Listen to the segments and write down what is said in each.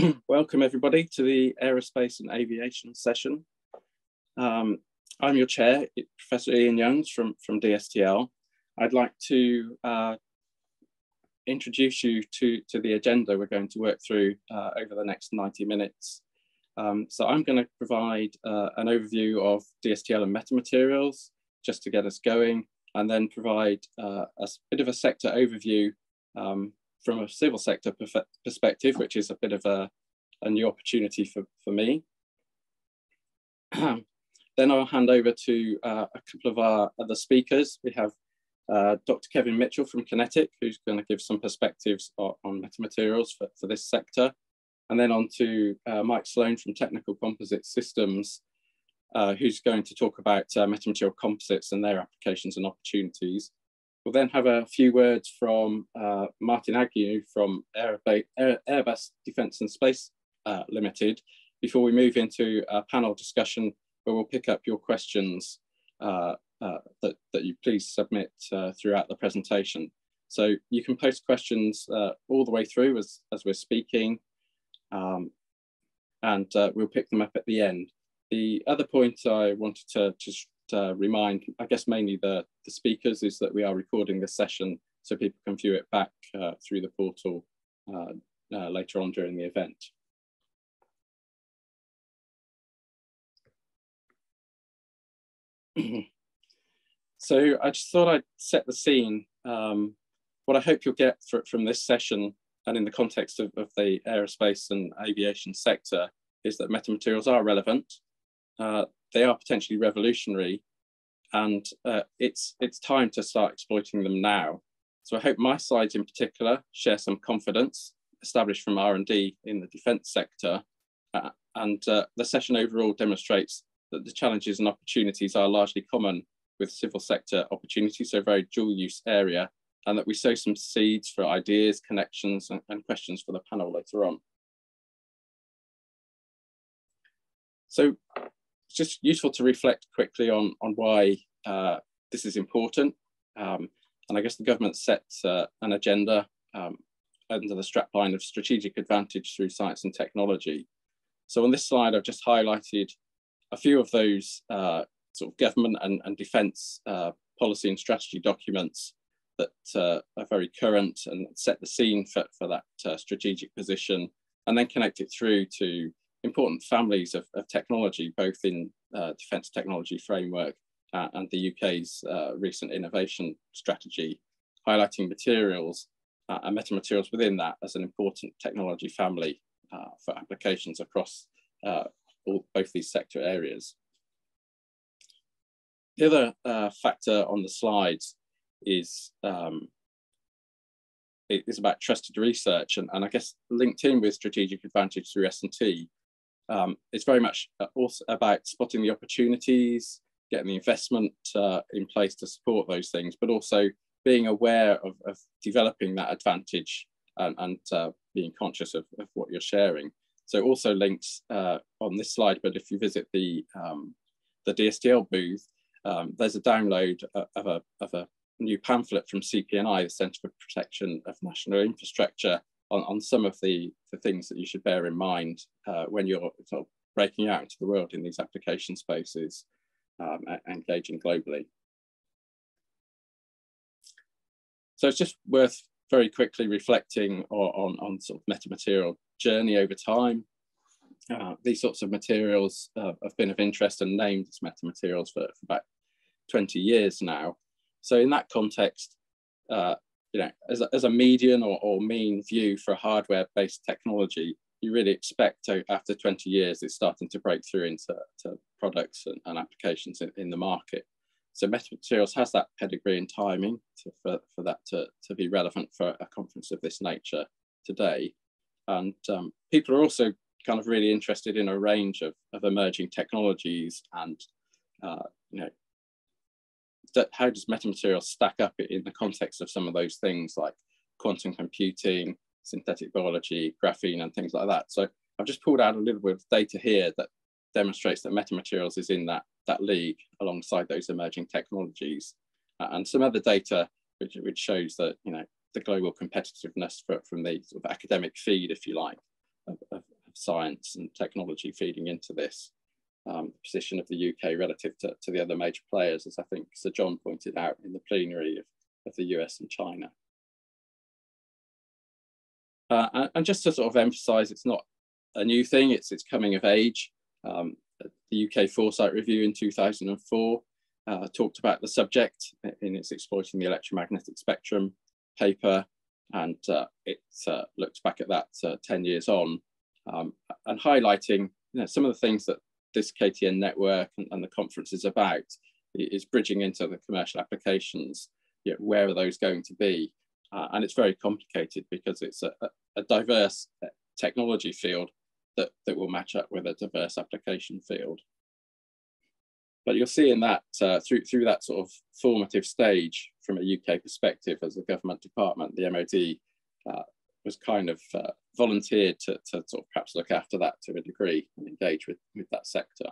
Welcome everybody to the Aerospace and Aviation session. Um, I'm your chair, Professor Ian Youngs from, from DSTL. I'd like to uh, introduce you to, to the agenda we're going to work through uh, over the next 90 minutes. Um, so I'm going to provide uh, an overview of DSTL and metamaterials just to get us going, and then provide uh, a bit of a sector overview um, from a civil sector perspective, which is a bit of a, a new opportunity for, for me. then I'll hand over to uh, a couple of our other speakers. We have uh, Dr. Kevin Mitchell from QinetiQ, who's going to give some perspectives on, on metamaterials for, for this sector. And then on to uh, Mike Sloan from Technical Composite Systems, uh, who's going to talk about uh, metamaterial composites and their applications and opportunities. We'll then have a few words from uh, Martin Agnew from Airbus Defence and Space uh, Limited before we move into a panel discussion where we'll pick up your questions uh, uh that, that you please submit uh, throughout the presentation. So you can post questions uh, all the way through as, as we're speaking um, and we'll pick them up at the end. The other point I wanted to just uh, remind, I guess mainly the, the speakers, is that we are recording this session so people can view it back uh, through the portal uh, uh later on during the event. so I just thought I'd set the scene. Um, what I hope you'll get from this session and in the context of, of the aerospace and aviation sector is that metamaterials are relevant. Uh, they are potentially revolutionary and uh, it's, it's time to start exploiting them now. So I hope my slides in particular share some confidence established from R&D in the defence sector. Uh, and uh, the session overall demonstrates that the challenges and opportunities are largely common with civil sector opportunities, so very dual use area, and that we sow some seeds for ideas, connections, and, and questions for the panel later on. So it's just useful to reflect quickly on, on why uh, this is important. Um, and I guess the government sets uh, an agenda um, under the strapline of strategic advantage through science and technology. So on this slide, I've just highlighted a few of those uh, sort of government and, and defence uh, policy and strategy documents that uh, are very current and set the scene for, for that uh, strategic position and then connect it through to important families of, of technology, both in uh, defence technology framework uh, and the UK's uh, recent innovation strategy, highlighting materials uh, and metamaterials within that as an important technology family uh, for applications across uh, all, both these sector areas. The other factor on the slides is um, is about trusted research and, and I guess linked in with strategic advantage through S&T um, it's very much uh, also about spotting the opportunities, getting the investment uh, in place to support those things, but also being aware of, of developing that advantage and, and uh, being conscious of, of, what you're sharing. So also links uh, on this slide, but if you visit the, um, the DSTL booth, um, there's a download uh, of a, of a new pamphlet from CPNI, the Centre for Protection of National Infrastructure, on, on some of the, the things that you should bear in mind uh, when you're sort of breaking out into the world in these application spaces, um, engaging globally. So it's just worth very quickly reflecting on, on, on sort of metamaterial journey over time. Uh, these sorts of materials uh, have been of interest and named as metamaterials for, for about 20 years now. So in that context, uh, you know, as a, as a median or, or mean view for hardware-based technology, you really expect to, after 20 years, it's starting to break through into products and, and applications in, in, the market. So metamaterials has that pedigree and timing to, for, for that to, to be relevant for a conference of this nature today. And um, people are also kind of really interested in a range of, of emerging technologies and, uh, you know, how does metamaterials stack up in the context of some of those things like quantum computing, synthetic biology, graphene, and things like that. So I've just pulled out a little bit of data here that demonstrates that metamaterials is in that, that league alongside those emerging technologies. Uh, and some other data which, which shows that, you know, the global competitiveness for, from the sort of academic feed, if you like, of, of science and technology feeding into this. Um, position of the UK relative to, to the other major players, as I think Sir John pointed out in the plenary of, of the US and China. Uh, and just to sort of emphasize, it's not a new thing, it's, it's coming of age. Um, the UK Foresight Review in 2004 uh, talked about the subject in its Exploiting the Electromagnetic Spectrum paper, and uh, it uh, looks back at that uh, 10 years on um, and highlighting you know, some of the things that this KTN network and, and, the conference is about is bridging into the commercial applications. You know, where are those going to be? Uh, and it's very complicated because it's a, a, diverse uh, technology field that, that will match up with a diverse application field. But you'll see in that uh, through through that sort of formative stage from a UK perspective as a government department, the MOD uh, was kind of uh, volunteered to, to sort of perhaps look after that to a degree and engage with, with that sector.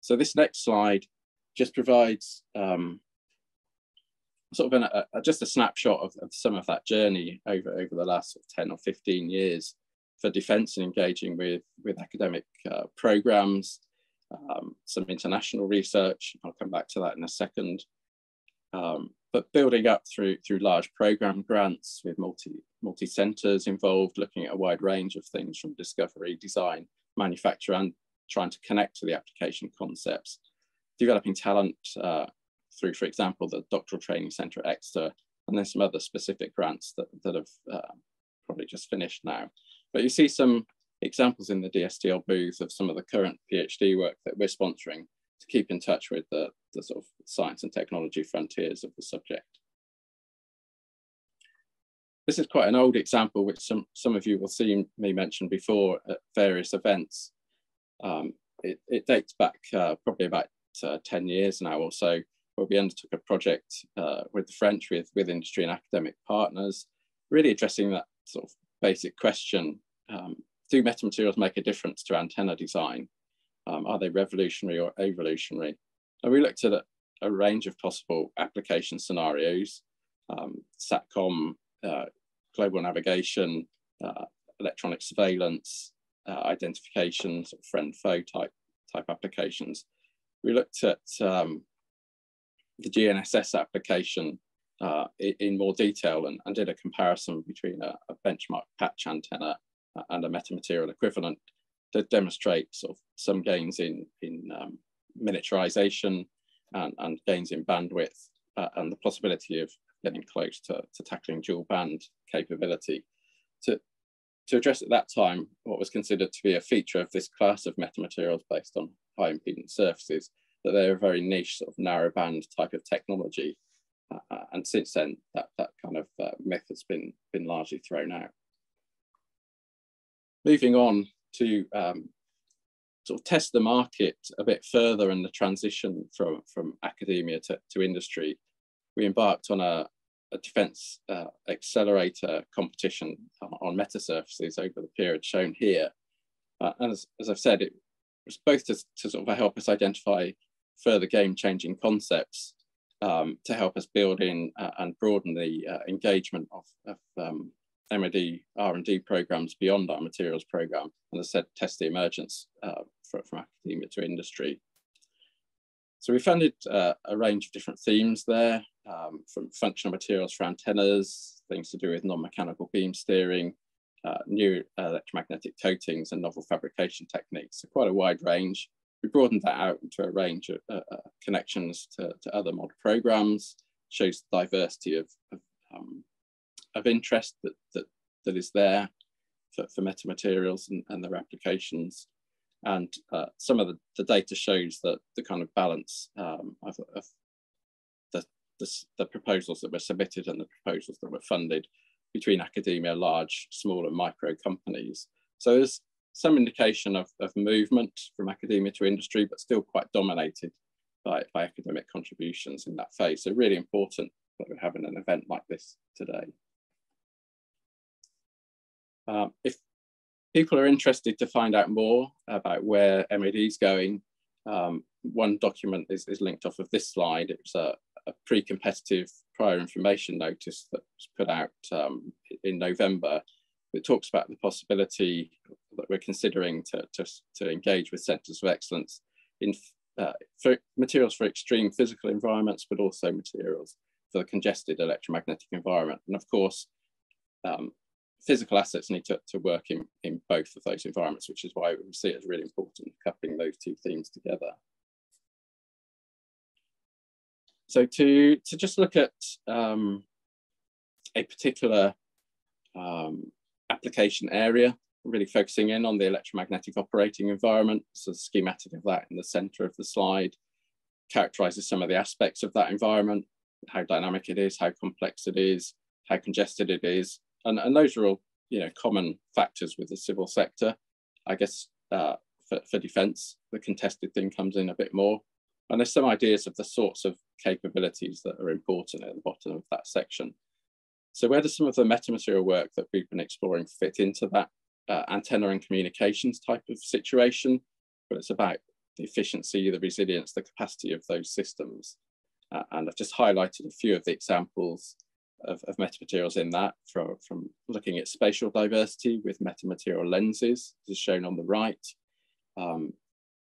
So this next slide just provides um, sort of an, a, just a snapshot of, of, some of that journey over, over the last 10 or 15 years for defence and engaging with, with academic uh, programs, um, some international research. I'll come back to that in a second. Um, but building up through through large program grants with multi multi centers involved, looking at a wide range of things from discovery, design, manufacture, and trying to connect to the application concepts, developing talent uh, through, for example, the doctoral training center at Exeter, and then some other specific grants that, that have uh, probably just finished now. But you see some examples in the DSTL booth of some of the current PhD work that we're sponsoring to keep in touch with the, the sort of science and technology frontiers of the subject. This is quite an old example, which some, some of you will see me mention before at various events. Um, it, it, dates back uh, probably about uh, 10 years now or so, where we undertook a project uh, with the French, with, with industry and academic partners, really addressing that sort of basic question, um, do metamaterials make a difference to antenna design? Um, are they revolutionary or evolutionary? And we looked at a, a range of possible application scenarios, um, SATCOM, uh, global navigation, uh, electronic surveillance, uh, identification, sort of friend foe type, type applications. We looked at um, the GNSS application uh, in, in, more detail and, and, did a comparison between a, a benchmark patch antenna and a metamaterial equivalent to demonstrate sort of some gains in, in um, miniaturization and, and, gains in bandwidth uh, and the possibility of getting close to, to tackling dual band capability. To, to address at that time what was considered to be a feature of this class of metamaterials based on high impedance surfaces, that they're a very niche sort of narrow band type of technology. Uh, uh and since then, that, that kind of uh, myth has been, been largely thrown out. Moving on to um, sort of test the market a bit further in the transition from, from academia to, to industry, we embarked on a, a defense uh, accelerator competition on metasurfaces over the period shown here. Uh, and as, as, I've said, it was both to, to sort of help us identify further game-changing concepts um, to help us build in uh, and broaden the uh, engagement of, of um, MOD R&D programs beyond our materials program, and as I said, test the emergence uh, from, from academia to industry. So we funded uh, a range of different themes there, um, from functional materials for antennas, things to do with non-mechanical beam steering, uh, new electromagnetic coatings and novel fabrication techniques, so quite a wide range. We broadened that out into a range of uh, uh, connections to, to other mod programs, shows the diversity of, of, um, of interest that, that, that is there for, for metamaterials and, and their applications. And uh, some of the, the, data shows that the kind of balance um, of, of the, the, the, proposals that were submitted and the proposals that were funded between academia, large, small and micro companies. So there's some indication of, of movement from academia to industry, but still quite dominated by, by academic contributions in that phase. So really important that we're having an event like this today. Um, if people are interested to find out more about where MOD is going, um, one document is, is, linked off of this slide. It's a, a pre-competitive prior information notice that was put out um, in November. It talks about the possibility that we're considering to, to, to engage with centres of excellence in uh, for materials for extreme physical environments, but also materials for the congested electromagnetic environment. And of course, um, physical assets need to, to work in, in both of those environments, which is why we see it as really important coupling those two themes together. So to, to just look at um, a particular um, application area, really focusing in on the electromagnetic operating environment. So the schematic of that in the center of the slide characterizes some of the aspects of that environment, how dynamic it is, how complex it is, how congested it is, and, and those are all you know common factors with the civil sector. I guess uh, for, for defence, the contested thing comes in a bit more. And there's some ideas of the sorts of capabilities that are important at the bottom of that section. So where does some of the metamaterial work that we've been exploring fit into that uh, antenna and communications type of situation? But it's about the efficiency, the resilience, the capacity of those systems. Uh, and I've just highlighted a few of the examples of, of metamaterials in that from, from looking at spatial diversity with metamaterial lenses, as shown on the right, um,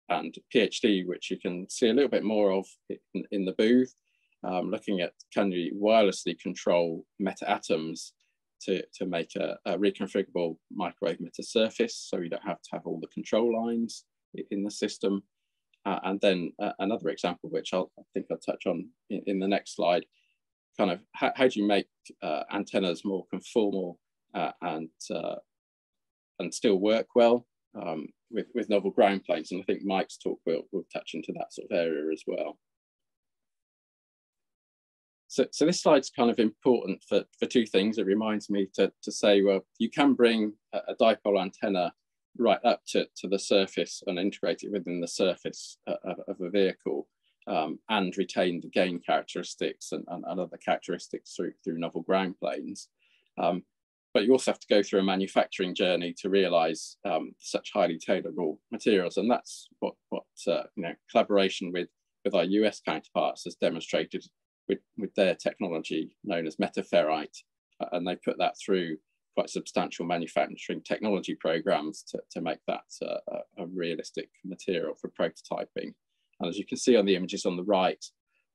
and PhD, which you can see a little bit more of in, in the booth, um, looking at can you wirelessly control meta atoms to, to make a, a reconfigurable microwave meta surface so you don't have to have all the control lines in the system. Uh, and then uh, another example, which I'll, I think I'll touch on in, in the next slide, kind of how, how do you make uh, antennas more conformal uh, and uh, and still work well um, with, with novel ground planes. And I think Mike's talk will, will touch into that sort of area as well. So, so this slide's kind of important for, for two things. It reminds me to, to say, well, you can bring a, a dipole antenna right up to, to the surface and integrate it within the surface uh, of, of a vehicle um, and retain the gain characteristics and, and, and, other characteristics through, through novel ground planes. Um, but you also have to go through a manufacturing journey to realize um, such highly tailorable materials. And that's what, what uh, you know, collaboration with, with our US counterparts has demonstrated with, with their technology known as metaferrite. Uh, and they put that through quite substantial manufacturing technology programs to, to make that uh, a, a realistic material for prototyping. And as you can see on the images on the right,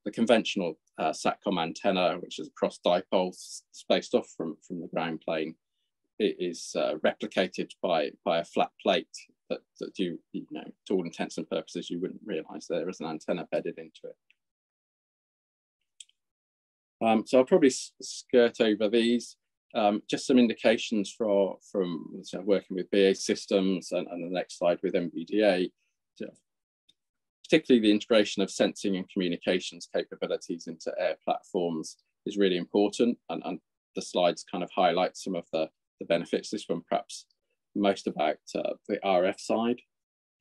the conventional uh, SATCOM antenna, which is a cross dipoles spaced off from, from the ground plane, it is uh, replicated by, by a flat plate that, that you, you know, to all intents and purposes, you wouldn't realize there is an antenna bedded into it. Um, so I'll probably skirt over these. Um, just some indications for, from so working with BAE Systems and, and, the next slide with MBDA particularly the integration of sensing and communications capabilities into air platforms is really important. And, and the slides kind of highlight some of the, the benefits. This one perhaps most about uh, the RF side.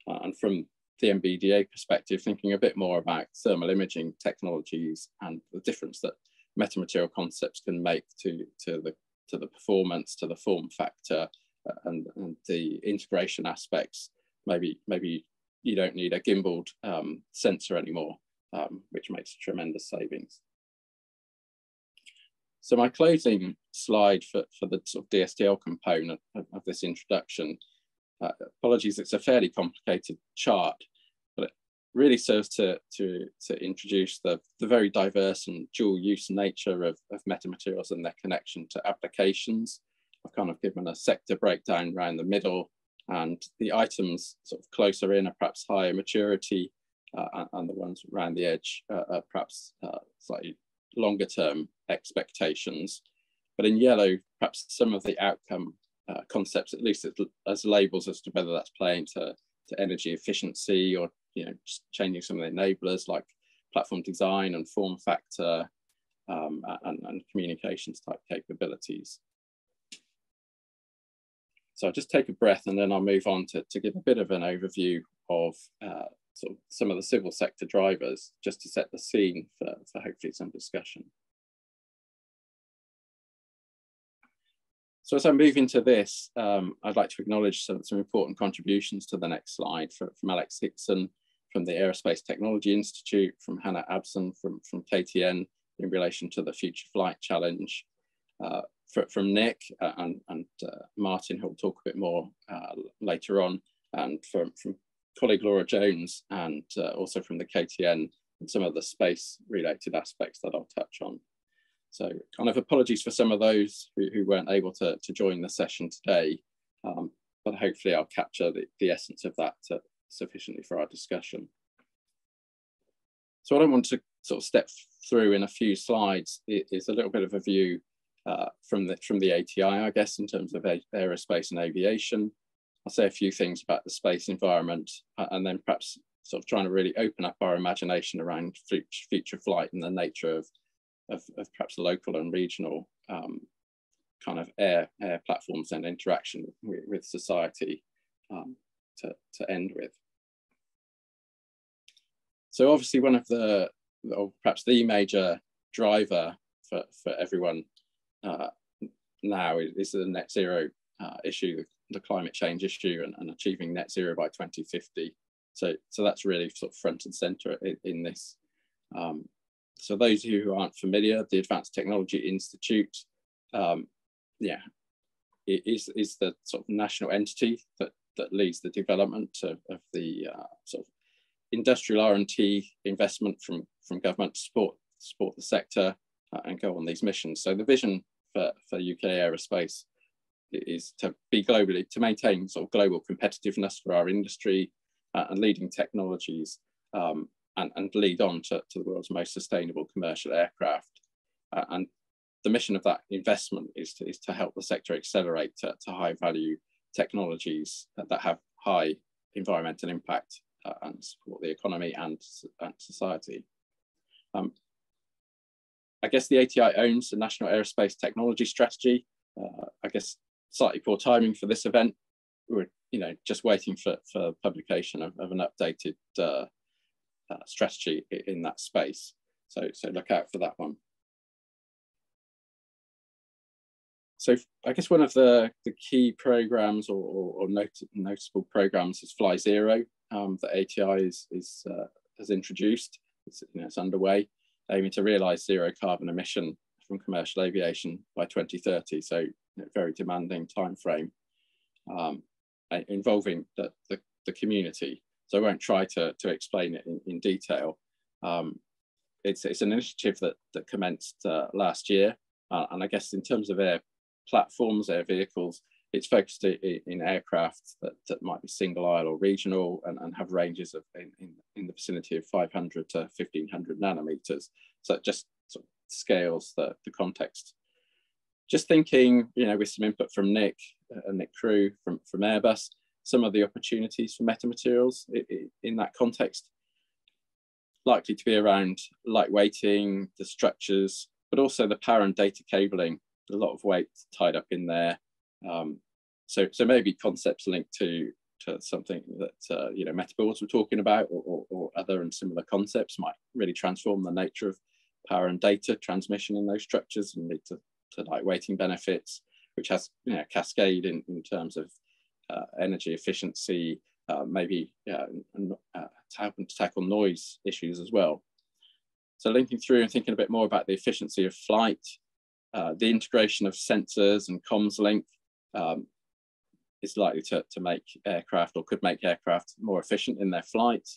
Uh, and from the MBDA perspective, thinking a bit more about thermal imaging technologies and the difference that metamaterial concepts can make to, to, the, to the performance, to the form factor, uh, and, and the integration aspects, maybe, maybe you don't need a gimbaled um, sensor anymore, um, which makes tremendous savings. So my closing slide for, for the sort of DSTL component of, of this introduction, uh, apologies, it's a fairly complicated chart, but it really serves to, to, to introduce the, the very diverse and dual use nature of, of metamaterials and their connection to applications. I've kind of given a sector breakdown around the middle and the items sort of closer in are perhaps higher maturity uh, and the ones around the edge uh, are perhaps uh, slightly longer term expectations. But in yellow, perhaps some of the outcome uh, concepts, at least as, labels as to whether that's playing to, to energy efficiency or you know changing some of the enablers like platform design and form factor um, and, and communications type capabilities. So I'll just take a breath and then I'll move on to, to give a bit of an overview of uh, sort of some of the civil sector drivers, just to set the scene for, for hopefully some discussion. So as I move into this, um, I'd like to acknowledge some, some important contributions to the next slide for, from Alex Hickson from the Aerospace Technology Institute, from Hannah Abson from, from KTN in relation to the Future Flight Challenge, uh, from Nick uh, and, and uh, Martin, who will talk a bit more uh, later on, and from, from colleague Laura Jones, and also from the KTN, and some of the space related aspects that I'll touch on. So kind of apologies for some of those who, who weren't able to, to join the session today, um, but hopefully I'll capture the, the essence of that sufficiently for our discussion. So what I want to sort of step through in a few slides is a little bit of a view uh, from the from the ATI, I guess, in terms of aerospace and aviation. I'll say a few things about the space environment, uh, and then perhaps sort of trying to really open up our imagination around future, future flight and the nature of of, of perhaps local and regional um, kind of air, air platforms and interaction with, with society um, to, to end with. So obviously one of the, or perhaps the major driver for, for everyone uh, now is, is, the net zero uh, issue, the, climate change issue and, and, achieving net zero by 2050. So, so that's really sort of front and center in, in this. Um, so those of you who aren't familiar, the Advanced Technology Institute, um, yeah, is, is the sort of national entity that, that leads the development of, of the uh, sort of industrial R&T investment from, from government to support, support the sector uh, and go on these missions. So the vision for, for UK aerospace is to be globally, to maintain sort of global competitiveness for our industry uh, and leading technologies um, and, and lead on to, to the world's most sustainable commercial aircraft. Uh, and the mission of that investment is to, is to help the sector accelerate to, to high value technologies that, that, have high environmental impact uh, and support the economy and, and society. Um, I guess the ATI owns the National Aerospace Technology Strategy. Uh, I guess slightly poor timing for this event. We're you know just waiting for, for publication of, of an updated uh, uh, strategy in that space. So, so look out for that one. So I guess one of the, the key programs or, or, or not, programs is Fly Zero um, that ATI is, is uh, has introduced. It's, you know, it's underway, aiming to realize zero carbon emission from commercial aviation by 2030. So very demanding time frame um, involving the, the, the community. So I won't try to, to explain it in, in detail. Um, it's, it's an initiative that, that commenced uh, last year. Uh, and I guess in terms of air platforms, air vehicles, it's focused in, aircraft that, that might be single aisle or regional and, and have ranges of in, in, in the vicinity of 500 to 1500 nanometers. So it just sort of scales the, the context. Just thinking, you know, with some input from Nick and uh, Nick Crew from, from Airbus, some of the opportunities for metamaterials in that context. Likely to be around lightweighting, the structures, but also the power and data cabling. A lot of weight tied up in there. Um, so, so maybe concepts linked to to something that uh, you know metaboards were talking about, or, or, or, other and similar concepts might really transform the nature of power and data transmission in those structures and lead to, to lightweighting benefits, which has you know cascade in, in terms of uh, energy efficiency, uh, maybe uh, to tackle noise issues as well. So linking through and thinking a bit more about the efficiency of flight, uh, the integration of sensors and comms link um, is likely to, to make aircraft or could make aircraft more efficient in their flight.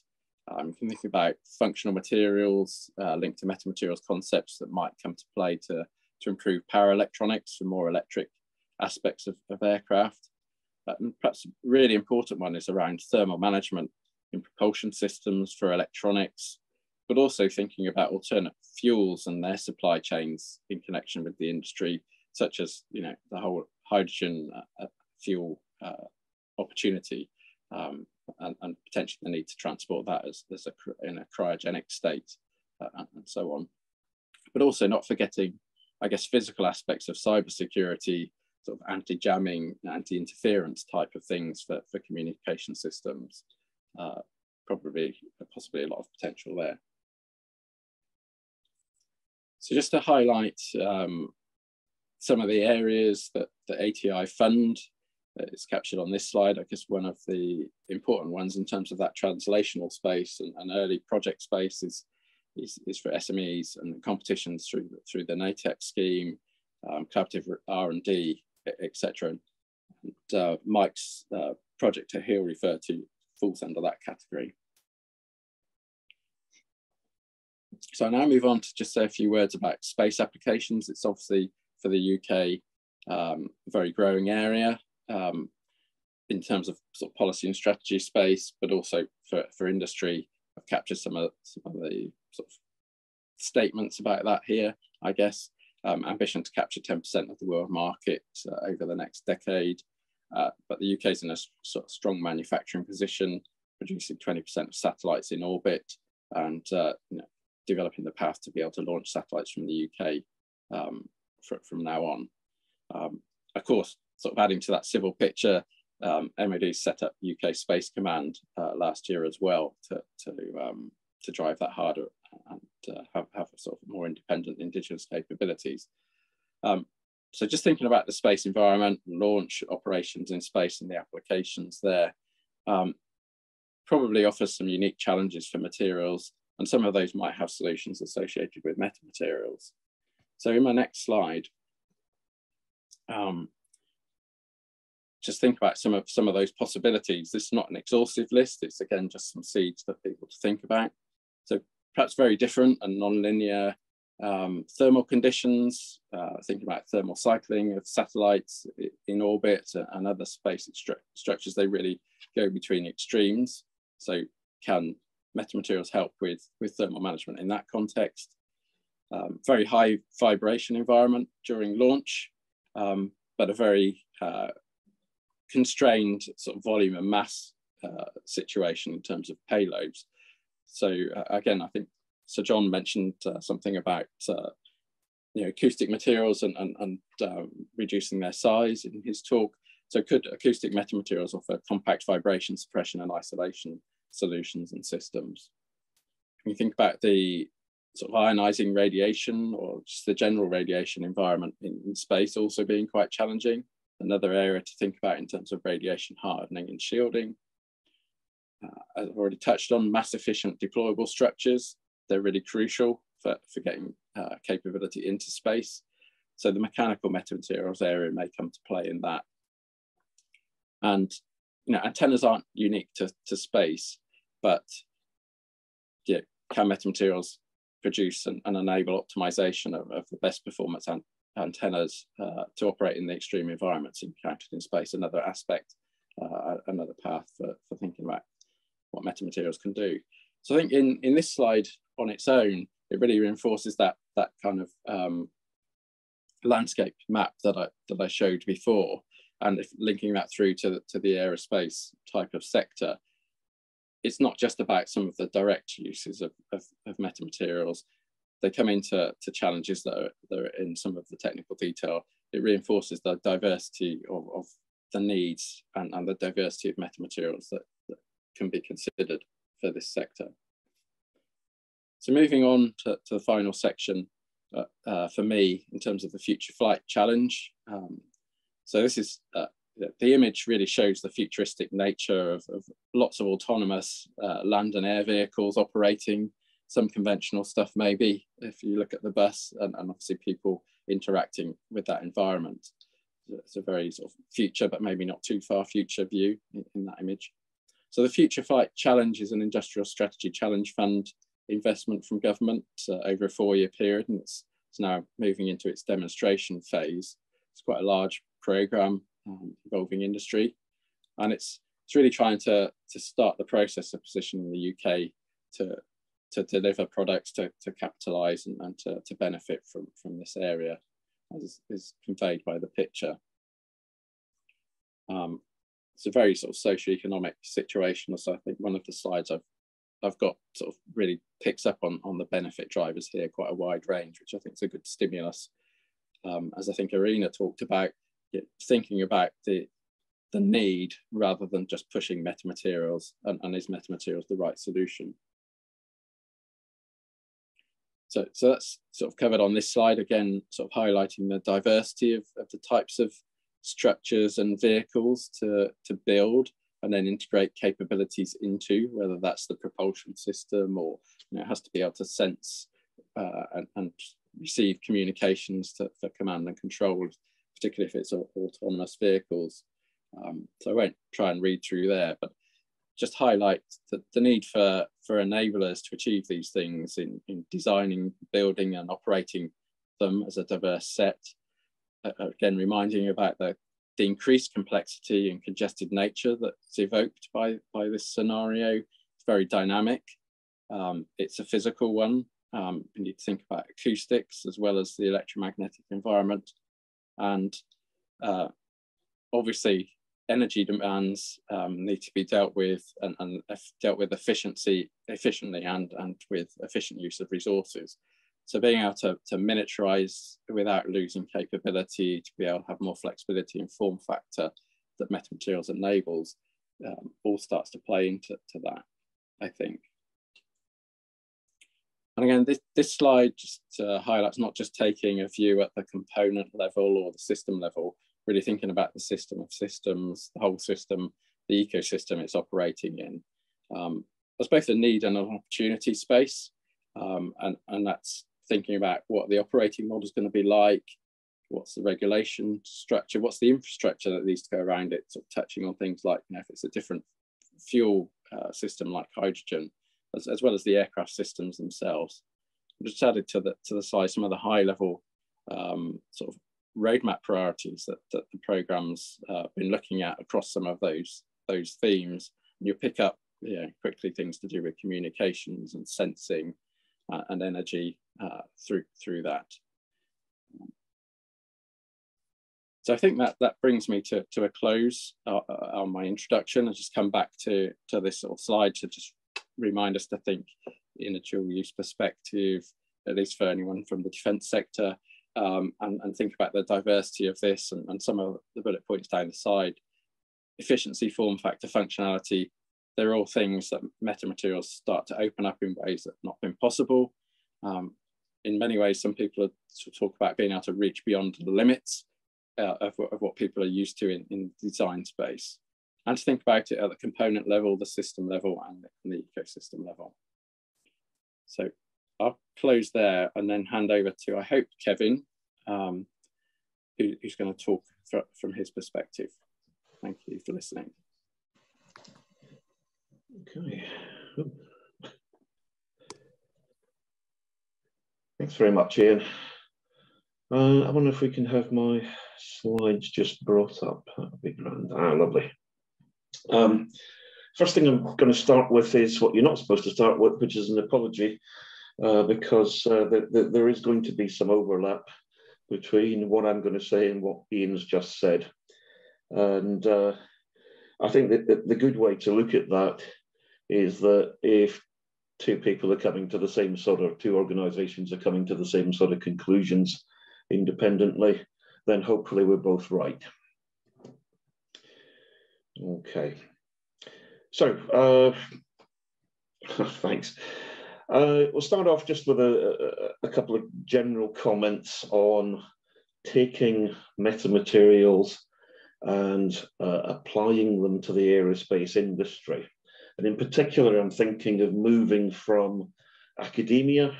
Um, you can think about functional materials uh, linked to metamaterials concepts that might come to play to, to improve power electronics for more electric aspects of, of aircraft. Uh, and perhaps a really important one is around thermal management in propulsion systems for electronics, but also thinking about alternate fuels and their supply chains in connection with the industry, such as you know the whole hydrogen uh, uh fuel uh, opportunity, um, and, and, potentially the need to transport that as, as a, in a cryogenic state, uh, and so on. But also not forgetting, I guess, physical aspects of cybersecurity, sort of anti-jamming, anti-interference type of things for, for communication systems. Uh, probably, possibly a lot of potential there. So just to highlight um, some of the areas that the ATI fund is captured on this slide. I guess one of the important ones in terms of that translational space and, and early project space is, is, is, for SMEs and competitions through, through the NATEP scheme, um, collaborative R&D, etc. And uh, Mike's uh, project he'll refer to falls under that category. So I now move on to just say a few words about space applications. It's obviously for the UK um, very growing area um, in terms of sort of policy and strategy space, but also for, for industry. I've captured some of, some of the sort of statements about that here, I guess. Um, ambition to capture 10% of the world market uh, over the next decade. Uh, but the UK is in a sort of strong manufacturing position, producing 20% of satellites in orbit and uh, you know, developing the path to be able to launch satellites from the UK um, for, from now on. Um, of course, sort of adding to that civil picture, um, MOD set up UK Space Command uh, last year as well to, to, um, to drive that harder and uh, have, have sort of more independent indigenous capabilities. Um, so just thinking about the space environment, launch operations in space and the applications there, um, probably offers some unique challenges for materials and some of those might have solutions associated with metamaterials. So in my next slide, um, just think about some of some of those possibilities. This is not an exhaustive list. It's again just some seeds for people to think about. So perhaps very different and non-linear um, thermal conditions. Uh, thinking about thermal cycling of satellites in orbit and other space stru structures. They really go between extremes. So can metamaterials help with with thermal management in that context? Um, very high vibration environment during launch, um, but a very uh, constrained sort of volume and mass uh, situation in terms of payloads. So uh, again, I think Sir John mentioned uh, something about uh, you know acoustic materials and, and, and um, reducing their size in his talk. So could acoustic metamaterials offer compact vibration suppression and isolation solutions and systems? When you think about the sort of ionizing radiation or just the general radiation environment in, in space also being quite challenging, another area to think about in terms of radiation hardening and shielding. Uh, I've already touched on mass efficient deployable structures. They're really crucial for, for getting uh, capability into space. So the mechanical metamaterials area may come to play in that. And you know, antennas aren't unique to, to space, but yeah, can metamaterials produce and, and enable optimization of, of the best performance and antennas uh, to operate in the extreme environments encountered in space, another aspect, uh, another path for, for thinking about what metamaterials can do. So I think in, in this slide on its own, it really reinforces that, that kind of um, landscape map that I, that I showed before. And if linking that through to the, to the aerospace type of sector, it's not just about some of the direct uses of, of, of metamaterials, they come into to challenges that are, that are in some of the technical detail. It reinforces the diversity of, of the needs and, and the diversity of metamaterials that, that can be considered for this sector. So moving on to, to the final section uh, uh, for me in terms of the future flight challenge. Um, so this is, uh, the image really shows the futuristic nature of, of lots of autonomous uh, land and air vehicles operating some conventional stuff maybe if you look at the bus and, and obviously people interacting with that environment. It's a very sort of future, but maybe not too far future view in, that image. So the Future Flight Challenge is an industrial strategy challenge fund investment from government uh, over a four-year period, and it's, it's now moving into its demonstration phase. It's quite a large program um, industry, and it's it's really trying to to start the process of positioning the UK to to deliver products to, to capitalize and, and to, to benefit from, from this area as is conveyed by the picture. Um, it's a very sort of socio-economic situation. So I think one of the slides I've I've got sort of really picks up on, on the benefit drivers here, quite a wide range, which I think is a good stimulus. Um, as I think Irina talked about, thinking about the, the need rather than just pushing metamaterials and, and is metamaterials the right solution. So, so that's sort of covered on this slide, again, sort of highlighting the diversity of, of the types of structures and vehicles to, to build and then integrate capabilities into, whether that's the propulsion system or you know, it has to be able to sense uh, and, and, receive communications to, for command and control, particularly if it's autonomous vehicles. Um, so I won't try and read through there, but just highlight the, the need for, for enablers to achieve these things in, in designing, building and operating them as a diverse set. Uh, again, reminding you about the the increased complexity and congested nature that's evoked by, by this scenario. It's very dynamic. Um, it's a physical one. Um, we need to think about acoustics as well as the electromagnetic environment. And uh, obviously, energy demands um, need to be dealt with and, and dealt with efficiency, efficiently and, and with efficient use of resources. So being able to, to miniaturize without losing capability, to be able to have more flexibility and form factor that metamaterials enables, um, all starts to play into to that, I think. And again, this, this slide just uh, highlights not just taking a view at the component level or the system level, really thinking about the system of systems, the whole system, the ecosystem it's operating in. Um, there's both a need and an opportunity space. Um, and, and that's thinking about what the operating model is going to be like, what's the regulation structure, what's the infrastructure that needs to go around it, sort of touching on things like, you know, if it's a different fuel uh, system like hydrogen, as, as, well as the aircraft systems themselves. I just added to the, to the side some of the high level um, sort of roadmap priorities that, that the program's uh, been looking at across some of those, those themes. And you pick up you know, quickly things to do with communications and sensing uh, and energy uh, through through that. So I think that that brings me to, to a close uh, uh, on my introduction. I'll just come back to, to this little slide to just remind us to think in a dual use perspective, at least for anyone from the defence sector, um, and, and think about the diversity of this and, and some of the bullet points down the side. Efficiency, form factor, functionality, they're all things that metamaterials start to open up in ways that have not been possible. Um, in many ways, some people talk about being able to reach beyond the limits uh, of, of, what people are used to in, in design space. And to think about it at the component level, the system level, and the, ecosystem level. So I'll close there and then hand over to, I hope, Kevin, um, who, who's going to talk from his perspective. Thank you for listening. Okay. Thanks very much, Ian. Uh, I wonder if we can have my slides just brought up. That'd be grand. Ah, lovely. Um, first thing I'm going to start with is what you're not supposed to start with, which is an apology, uh, because uh, the, the, there is going to be some overlap between what I'm going to say and what Ian's just said. And uh, I think that the, the good way to look at that is that if two people are coming to the same sort of, two organizations are coming to the same sort of conclusions independently, then hopefully we're both right. Okay. So, uh, thanks. Uh, we'll start off just with a, a, couple of general comments on taking metamaterials and uh, applying them to the aerospace industry. And in particular, I'm thinking of moving from academia,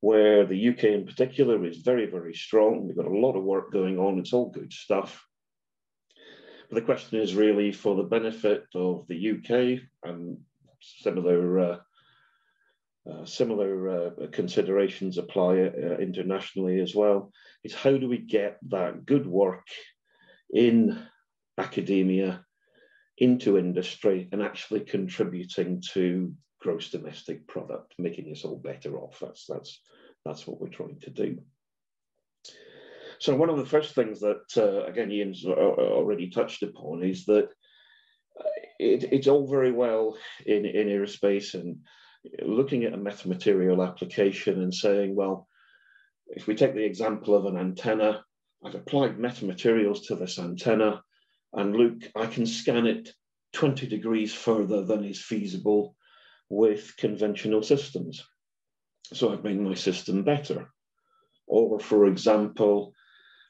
where the UK in particular is very, very strong. We've got a lot of work going on. It's all good stuff. But the question is really for the benefit of the UK and similar uh, uh, similar uh, considerations apply uh, internationally as well. Is how do we get that good work in academia into industry and actually contributing to gross domestic product, making us all better off. That's that's that's what we're trying to do. So one of the first things that uh, again Ian's already touched upon is that uh, it, it's all very well in in aerospace and looking at a metamaterial application and saying, well, if we take the example of an antenna, I've applied metamaterials to this antenna, and look, I can scan it 20 degrees further than is feasible with conventional systems. So I've made my system better. Or, for example,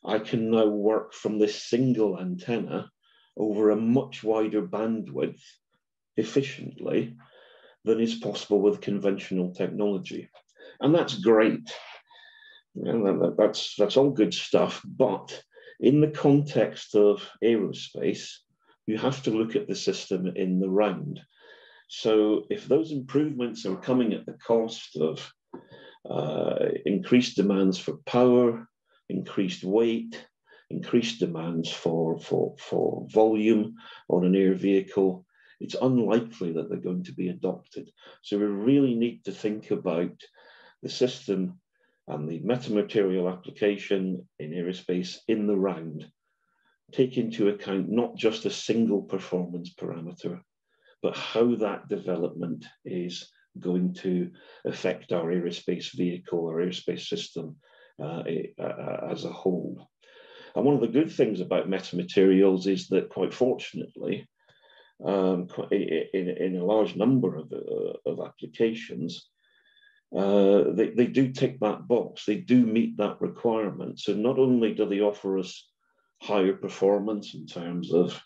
I can now work from this single antenna over a much wider bandwidth efficiently than is possible with conventional technology. And that's great. That's, that's all good stuff. But in the context of aerospace, you have to look at the system in the round. So if those improvements are coming at the cost of uh, increased demands for power, increased weight, increased demands for, for, for volume on an air vehicle, it's unlikely that they're going to be adopted. So we really need to think about the system and the metamaterial application in aerospace in the round. Take into account not just a single performance parameter, but how that development is going to affect our aerospace vehicle our aerospace system uh, uh, as a whole. And one of the good things about metamaterials is that, quite fortunately, um, in, in, a large number of, uh, of applications, uh, they, they do tick that box. They do meet that requirement. So not only do they offer us higher performance in terms of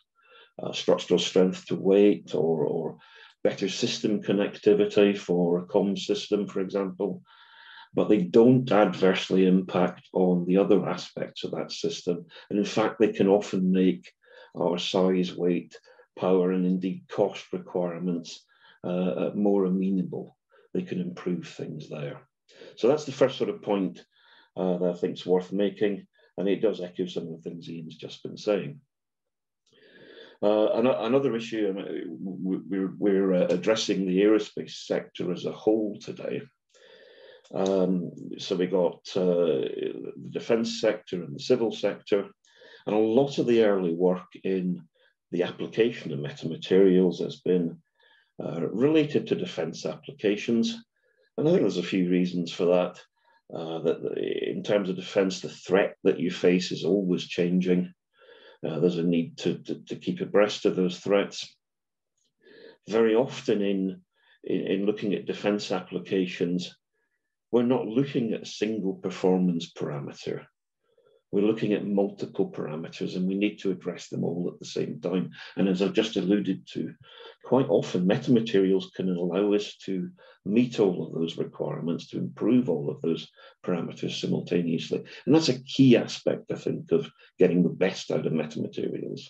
uh, structural strength to weight or, or better system connectivity for a COM system, for example, but they don't adversely impact on the other aspects of that system. And in fact, they can often make our size, weight, power and indeed cost requirements uh, uh, more amenable. They can improve things there. So that's the first sort of point uh, that I think is worth making, and it does echo some of the things Ian's just been saying. Uh, another issue, we're, we're uh, addressing the aerospace sector as a whole today. Um, so we got uh, the defence sector and the civil sector, and a lot of the early work in the application of metamaterials has been uh, related to defense applications. And I think there's a few reasons for that. Uh, that in terms of defense, the threat that you face is always changing. Uh, there's a need to, to, to, keep abreast of those threats. Very often in, in, in looking at defense applications, we're not looking at a single performance parameter we're looking at multiple parameters and we need to address them all at the same time. And as I've just alluded to, quite often metamaterials can allow us to meet all of those requirements, to improve all of those parameters simultaneously. And that's a key aspect, I think, of getting the best out of metamaterials.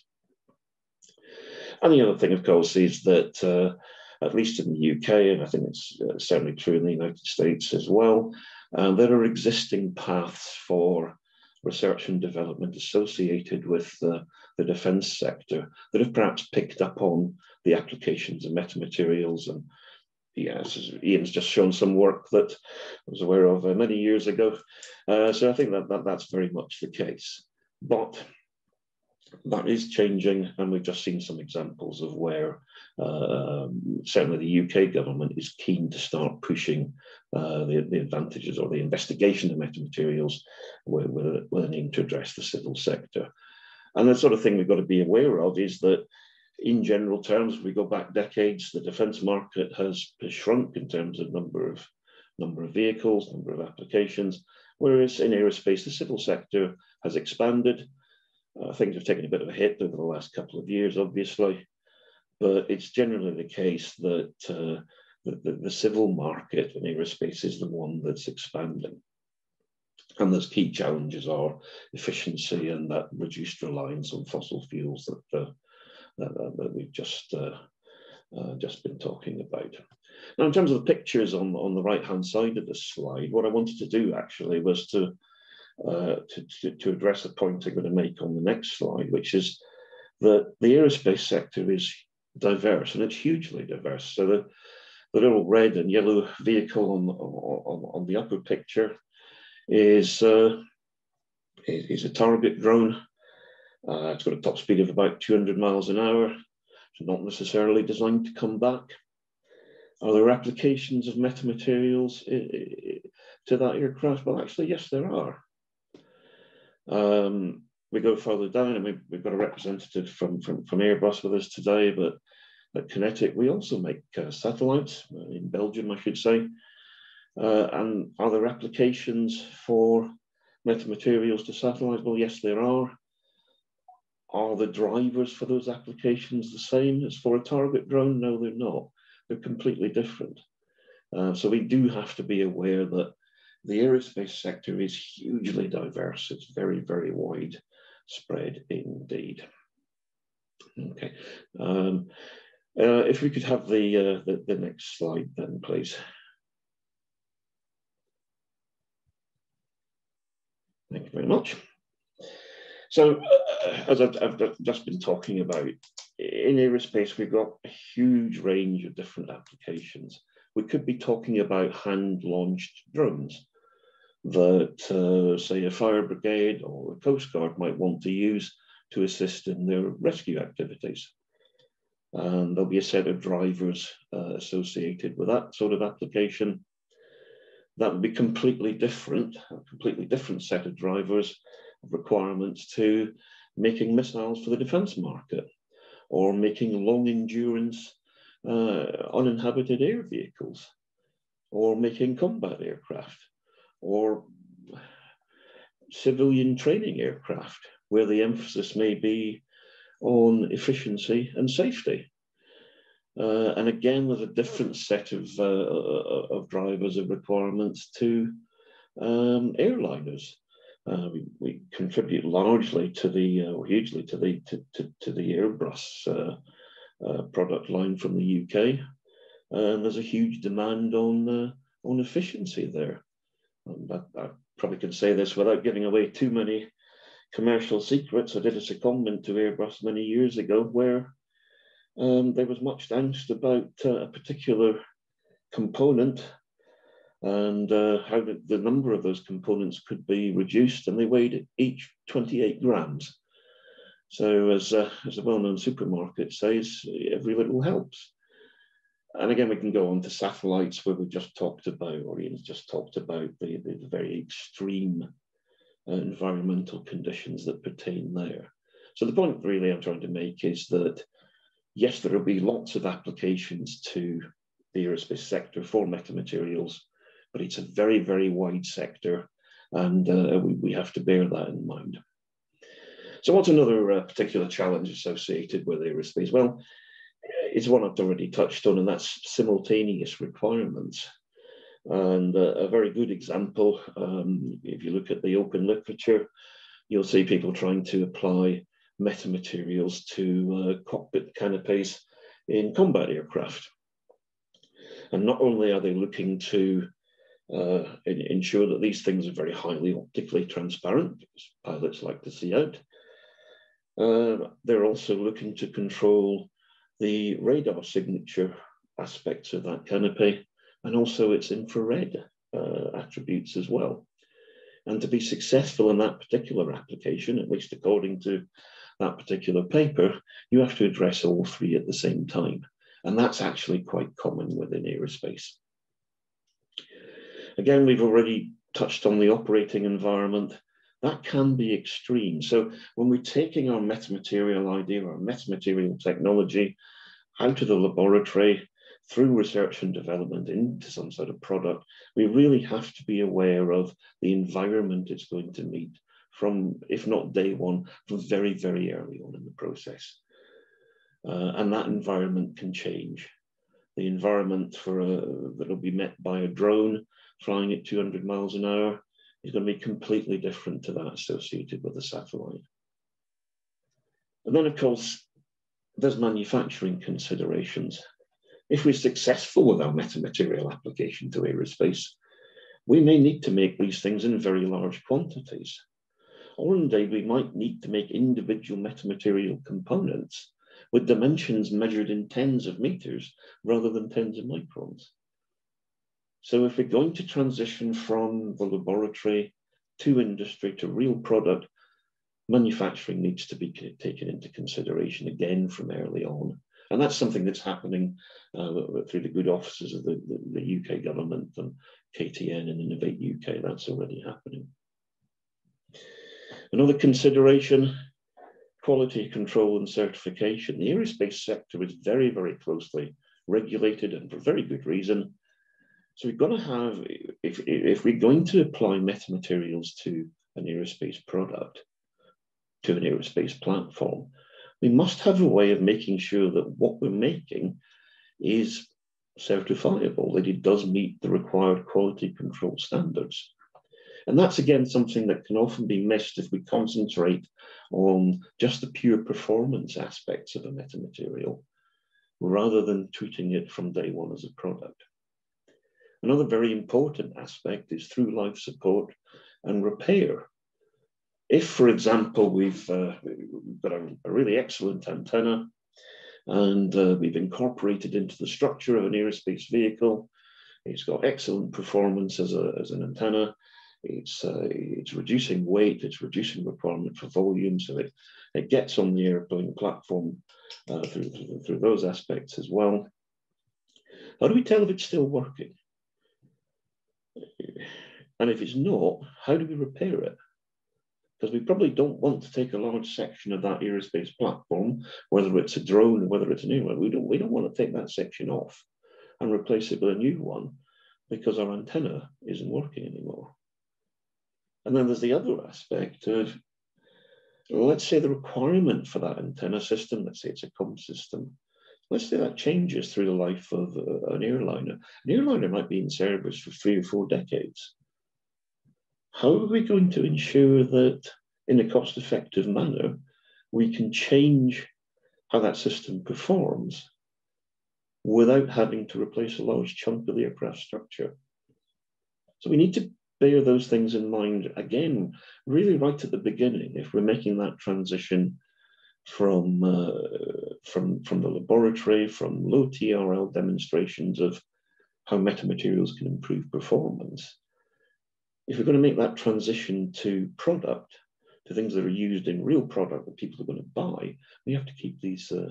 And the other thing, of course, is that uh, at least in the UK, and I think it's uh, certainly true in the United States as well, uh, there are existing paths for research and development associated with the, the defence sector that have perhaps picked up on the applications of metamaterials and yes, Ian's just shown some work that I was aware of uh, many years ago. Uh, so I think that, that that's very much the case. But that is changing, and we've just seen some examples of where uh, certainly the UK government is keen to start pushing uh, the, the, advantages or the investigation of metamaterials with, with, with an aim to address the civil sector. And the sort of thing we've got to be aware of is that in general terms, if we go back decades, the defence market has, has shrunk in terms of number of number of vehicles, number of applications, whereas in aerospace, the civil sector has expanded uh, things have taken a bit of a hit over the last couple of years, obviously, but it's generally the case that uh, the, the, the, civil market in aerospace is the one that's expanding. And those key challenges are efficiency and that reduced reliance on fossil fuels that, uh, that, that, we've just, uh, uh, just been talking about. Now, in terms of the pictures on, on the right-hand side of the slide, what I wanted to do actually was to uh, to, to, to, address a point I'm going to make on the next slide, which is that the aerospace sector is diverse and it's hugely diverse. So the, the little red and yellow vehicle on, on, on the upper picture is, uh, is a target drone. Uh, it's got a top speed of about 200 miles an hour. It's not necessarily designed to come back. Are there applications of metamaterials to that aircraft? Well, actually, yes, there are. Um, we go further down, and we, have got a representative from, from, from Airbus with us today, but at QinetiQ, we also make uh, satellites, uh, in Belgium, I should say. Uh, and are there applications for metamaterials to satellites? Well, yes, there are. Are the drivers for those applications the same as for a target drone? No, they're not. They're completely different. Uh, so we do have to be aware that the aerospace sector is hugely diverse. It's very, very wide spread indeed. Okay. Um, uh, if we could have the, uh, the, the next slide then, please. Thank you very much. So, uh, as I've, I've, just been talking about, in aerospace, we've got a huge range of different applications. We could be talking about hand-launched drones that, uh, say, a fire brigade or a coast guard might want to use to assist in their rescue activities. And there'll be a set of drivers uh, associated with that sort of application. That would be completely different, a completely different set of drivers requirements to making missiles for the defense market or making long endurance uh, uninhabited air vehicles or making combat aircraft or civilian training aircraft, where the emphasis may be on efficiency and safety. Uh, and again, there's a different set of, uh, of drivers of requirements to um, airliners. Uh, we, we, contribute largely to the, uh, or hugely to the, to, to, to the Airbus uh, uh, product line from the UK. And there's a huge demand on, on efficiency there. I, I probably can say this without giving away too many commercial secrets. I did a secondment to Airbus many years ago where um, there was much angst about uh, a particular component and uh, how the, the, number of those components could be reduced, and they weighed each 28 grams. So, as, uh, as a well known supermarket says, every little helps. And again, we can go on to satellites where we just talked about, or Ian's just talked about the, the, the very extreme uh, environmental conditions that pertain there. So the point really I'm trying to make is that, yes, there will be lots of applications to the aerospace sector for metamaterials, but it's a very, very wide sector, and uh, we, we have to bear that in mind. So what's another uh, particular challenge associated with aerospace? Well, is one I've already touched on, and that's simultaneous requirements. And a very good example, um, if you look at the open literature, you'll see people trying to apply metamaterials to uh, cockpit canopies in combat aircraft. And not only are they looking to uh, ensure that these things are very highly optically transparent, because pilots like to see out, uh, they're also looking to control the radar signature aspects of that canopy and also its infrared uh, attributes as well. And to be successful in that particular application, at least according to that particular paper, you have to address all three at the same time. And that's actually quite common within aerospace. Again, we've already touched on the operating environment. That can be extreme. So when we're taking our metamaterial idea, our metamaterial technology out of the laboratory through research and development into some sort of product, we really have to be aware of the environment it's going to meet from, if not day one, from very, very early on in the process. Uh, and that environment can change. The environment for a, that'll be met by a drone flying at 200 miles an hour is going to be completely different to that associated with a satellite. And then, of course, there's manufacturing considerations. If we're successful with our metamaterial application to aerospace, we may need to make these things in very large quantities. Or indeed, we might need to make individual metamaterial components with dimensions measured in tens of meters rather than tens of microns. So if we're going to transition from the laboratory to industry to real product, manufacturing needs to be taken into consideration again from early on. And that's something that's happening uh, through the good offices of the, the, the, UK government and KTN and Innovate UK. That's already happening. Another consideration, quality control and certification. The aerospace sector is very, very closely regulated and for very good reason. So we've got to have, if, if we're going to apply metamaterials to an aerospace product, to an aerospace platform, we must have a way of making sure that what we're making is certifiable, that it does meet the required quality control standards. And that's again something that can often be missed if we concentrate on just the pure performance aspects of a metamaterial rather than treating it from day one as a product. Another very important aspect is through life support and repair. If, for example, we've, uh, we've got a, a, really excellent antenna and uh, we've incorporated into the structure of an aerospace vehicle, it's got excellent performance as, a, as an antenna, it's, uh, it's reducing weight, it's reducing requirement for volume, so it, it gets on the airplane platform uh, through, through those aspects as well. How do we tell if it's still working? And if it's not, how do we repair it? Because we probably don't want to take a large section of that aerospace platform, whether it's a drone or whether it's an airline, we don't, we don't want to take that section off and replace it with a new one because our antenna isn't working anymore. And then there's the other aspect of, let's say the requirement for that antenna system, let's say it's a com system, let's say that changes through the life of uh, an airliner. An airliner might be in service for three or four decades. How are we going to ensure that in a cost effective manner, we can change how that system performs without having to replace a large chunk of the aircraft structure? So we need to bear those things in mind again, really right at the beginning, if we're making that transition from, uh, from, from the laboratory, from low TRL demonstrations of how metamaterials can improve performance. If we're going to make that transition to product, to things that are used in real product that people are going to buy, we have to keep these uh,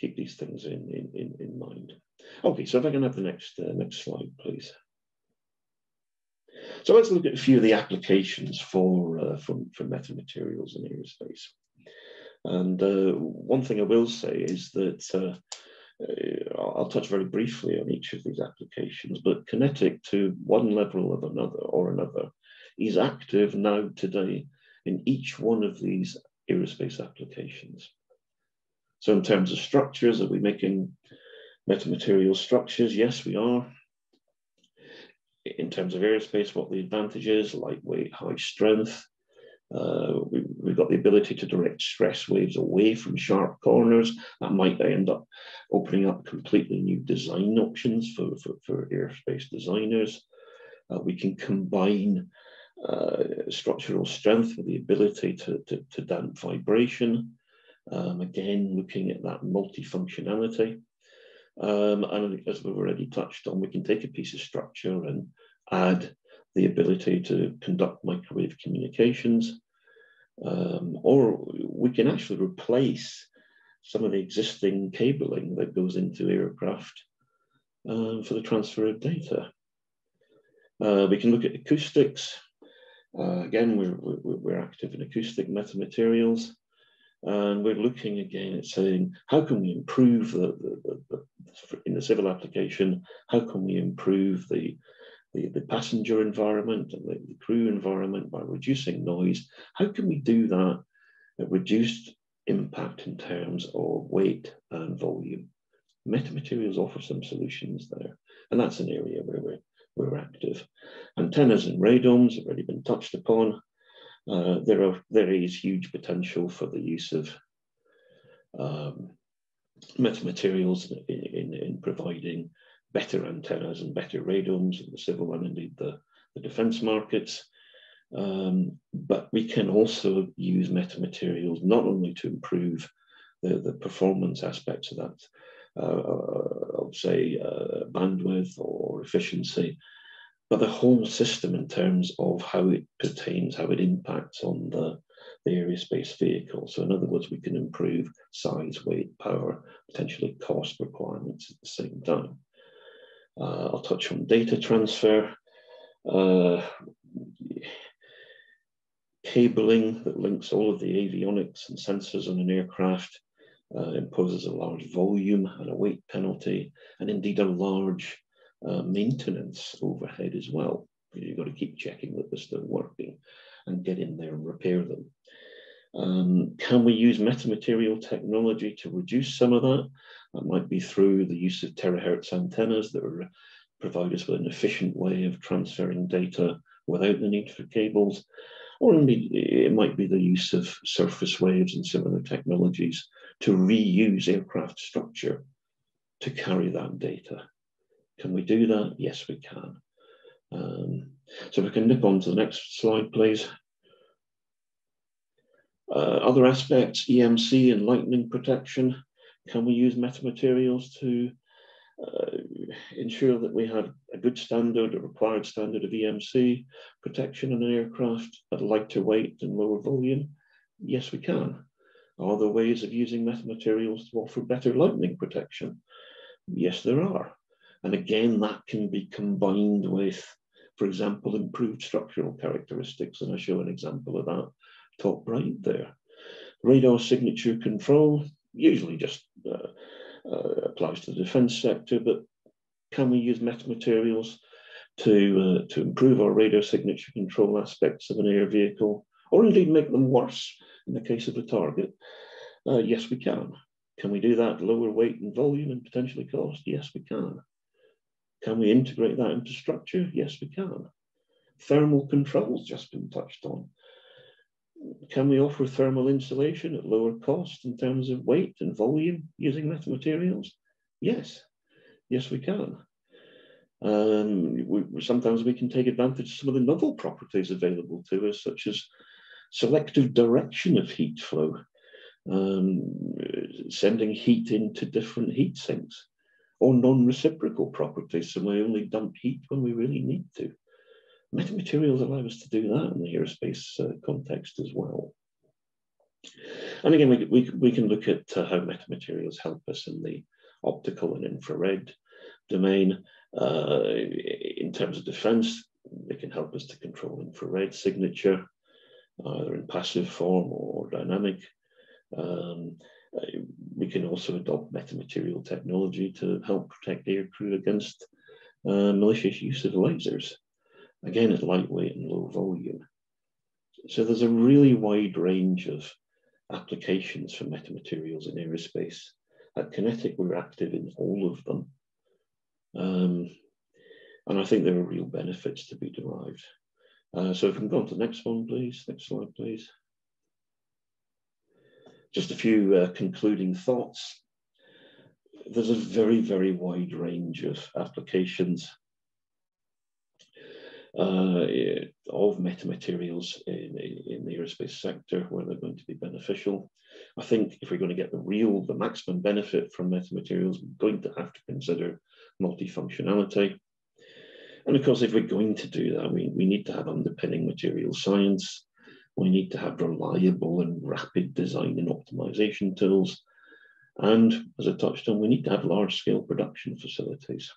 keep these things in, in, in, mind. Okay, so if I can have the next uh, next slide, please. So let's look at a few of the applications for, uh, for, for metamaterials in aerospace. And uh, one thing I will say is that uh, uh, I'll touch very briefly on each of these applications, but QinetiQ to one level of another or another is active now today in each one of these aerospace applications. So in terms of structures, are we making metamaterial structures? Yes, we are in terms of aerospace, what the advantage is, lightweight, high strength. Uh, we, have got the ability to direct stress waves away from sharp corners. That might end up opening up completely new design options for, for, for aerospace designers. Uh, we can combine uh, structural strength with the ability to, to, to damp vibration. Um, again, looking at that multifunctionality. Um, and as we've already touched on, we can take a piece of structure and add the ability to conduct microwave communications, um, or we can actually replace some of the existing cabling that goes into aircraft um, for the transfer of data. Uh, we can look at acoustics. Uh, again, we're, we're, active in acoustic metamaterials. And we're looking again at saying, how can we improve the, the, the, the in the civil application, how can we improve the, the, the passenger environment and the, crew environment by reducing noise? How can we do that at reduced impact in terms of weight and volume? Metamaterials offer some solutions there, and that's an area where we're, we're active. Antennas and radomes have already been touched upon. Uh, there are there is huge potential for the use of um, metamaterials in, in, in, providing better antennas and better radomes in the civil and indeed the, the defense markets. Um, but we can also use metamaterials not only to improve the, the performance aspects of that, uh, of say uh, bandwidth or efficiency, but the whole system in terms of how it pertains, how it impacts on the, the aerospace vehicle. So in other words, we can improve size, weight, power, potentially cost requirements at the same time. Uh, I'll touch on data transfer. Uh, cabling that links all of the avionics and sensors on an aircraft uh, imposes a large volume and a weight penalty, and indeed a large uh, maintenance overhead as well. You've got to keep checking that they're still working and get in there and repair them. Um, can we use metamaterial technology to reduce some of that? That might be through the use of terahertz antennas that are, provide us with an efficient way of transferring data without the need for cables. Or it might be the use of surface waves and similar technologies to reuse aircraft structure to carry that data. Can we do that? Yes, we can. Um, so we can nip on to the next slide, please. Uh, other aspects, EMC and lightning protection. Can we use metamaterials to uh, ensure that we have a good standard, a required standard of EMC protection in an aircraft at lighter weight and lower volume? Yes, we can. Are there ways of using metamaterials to offer better lightning protection? Yes, there are. And again, that can be combined with, for example, improved structural characteristics. And I show an example of that top right there. Radar signature control, usually just uh, uh, applies to the defense sector, but can we use metamaterials to, uh, to improve our radar signature control aspects of an air vehicle, or indeed make them worse in the case of a target? Uh, yes, we can. Can we do that lower weight and volume and potentially cost? Yes, we can. Can we integrate that into structure? Yes, we can. Thermal controls just been touched on. Can we offer thermal insulation at lower cost in terms of weight and volume using metamaterials? Yes, yes, we can. Um, we, sometimes we can take advantage of some of the novel properties available to us, such as selective direction of heat flow, um, sending heat into different heat sinks, or non-reciprocal properties, so we only dump heat when we really need to. Metamaterials allow us to do that in the aerospace uh, context as well. And again, we, we, we can look at uh, how metamaterials help us in the optical and infrared domain. Uh, in terms of defense, they can help us to control infrared signature, either in passive form or dynamic. Um, we can also adopt metamaterial technology to help protect aircrew against uh, malicious use of lasers. Again, it's lightweight and low volume. So there's a really wide range of applications for metamaterials in aerospace. At QinetiQ, we're active in all of them. Um, and I think there are real benefits to be derived. Uh, so if we can go on to the next one, please. Next slide, please. Just a few uh, concluding thoughts. There's a very, very wide range of applications uh, of metamaterials in, in the aerospace sector where they're going to be beneficial. I think if we're going to get the real, the maximum benefit from metamaterials, we're going to have to consider multifunctionality. And of course, if we're going to do that, we, we need to have underpinning material science. We need to have reliable and rapid design and optimization tools. And as I touched on, we need to have large scale production facilities.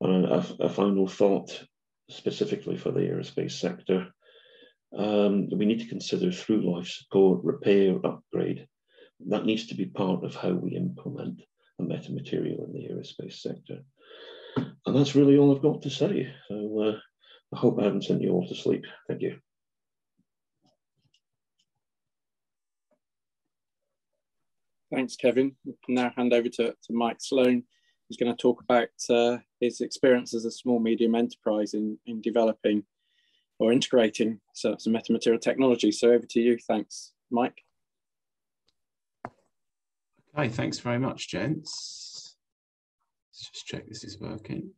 And a, a final thought specifically for the aerospace sector. Um, we need to consider through life support, repair, upgrade. That needs to be part of how we implement a metamaterial in the aerospace sector. And that's really all I've got to say. So uh, I hope I haven't sent you all to sleep. Thank you. Thanks, Kevin. We can now hand over to, to Mike Sloan who's going to talk about uh, his experience as a small medium enterprise in, in developing or integrating some, some metamaterial technology. So over to you. Thanks, Mike. Okay, thanks very much, gents. Let's just check this is working.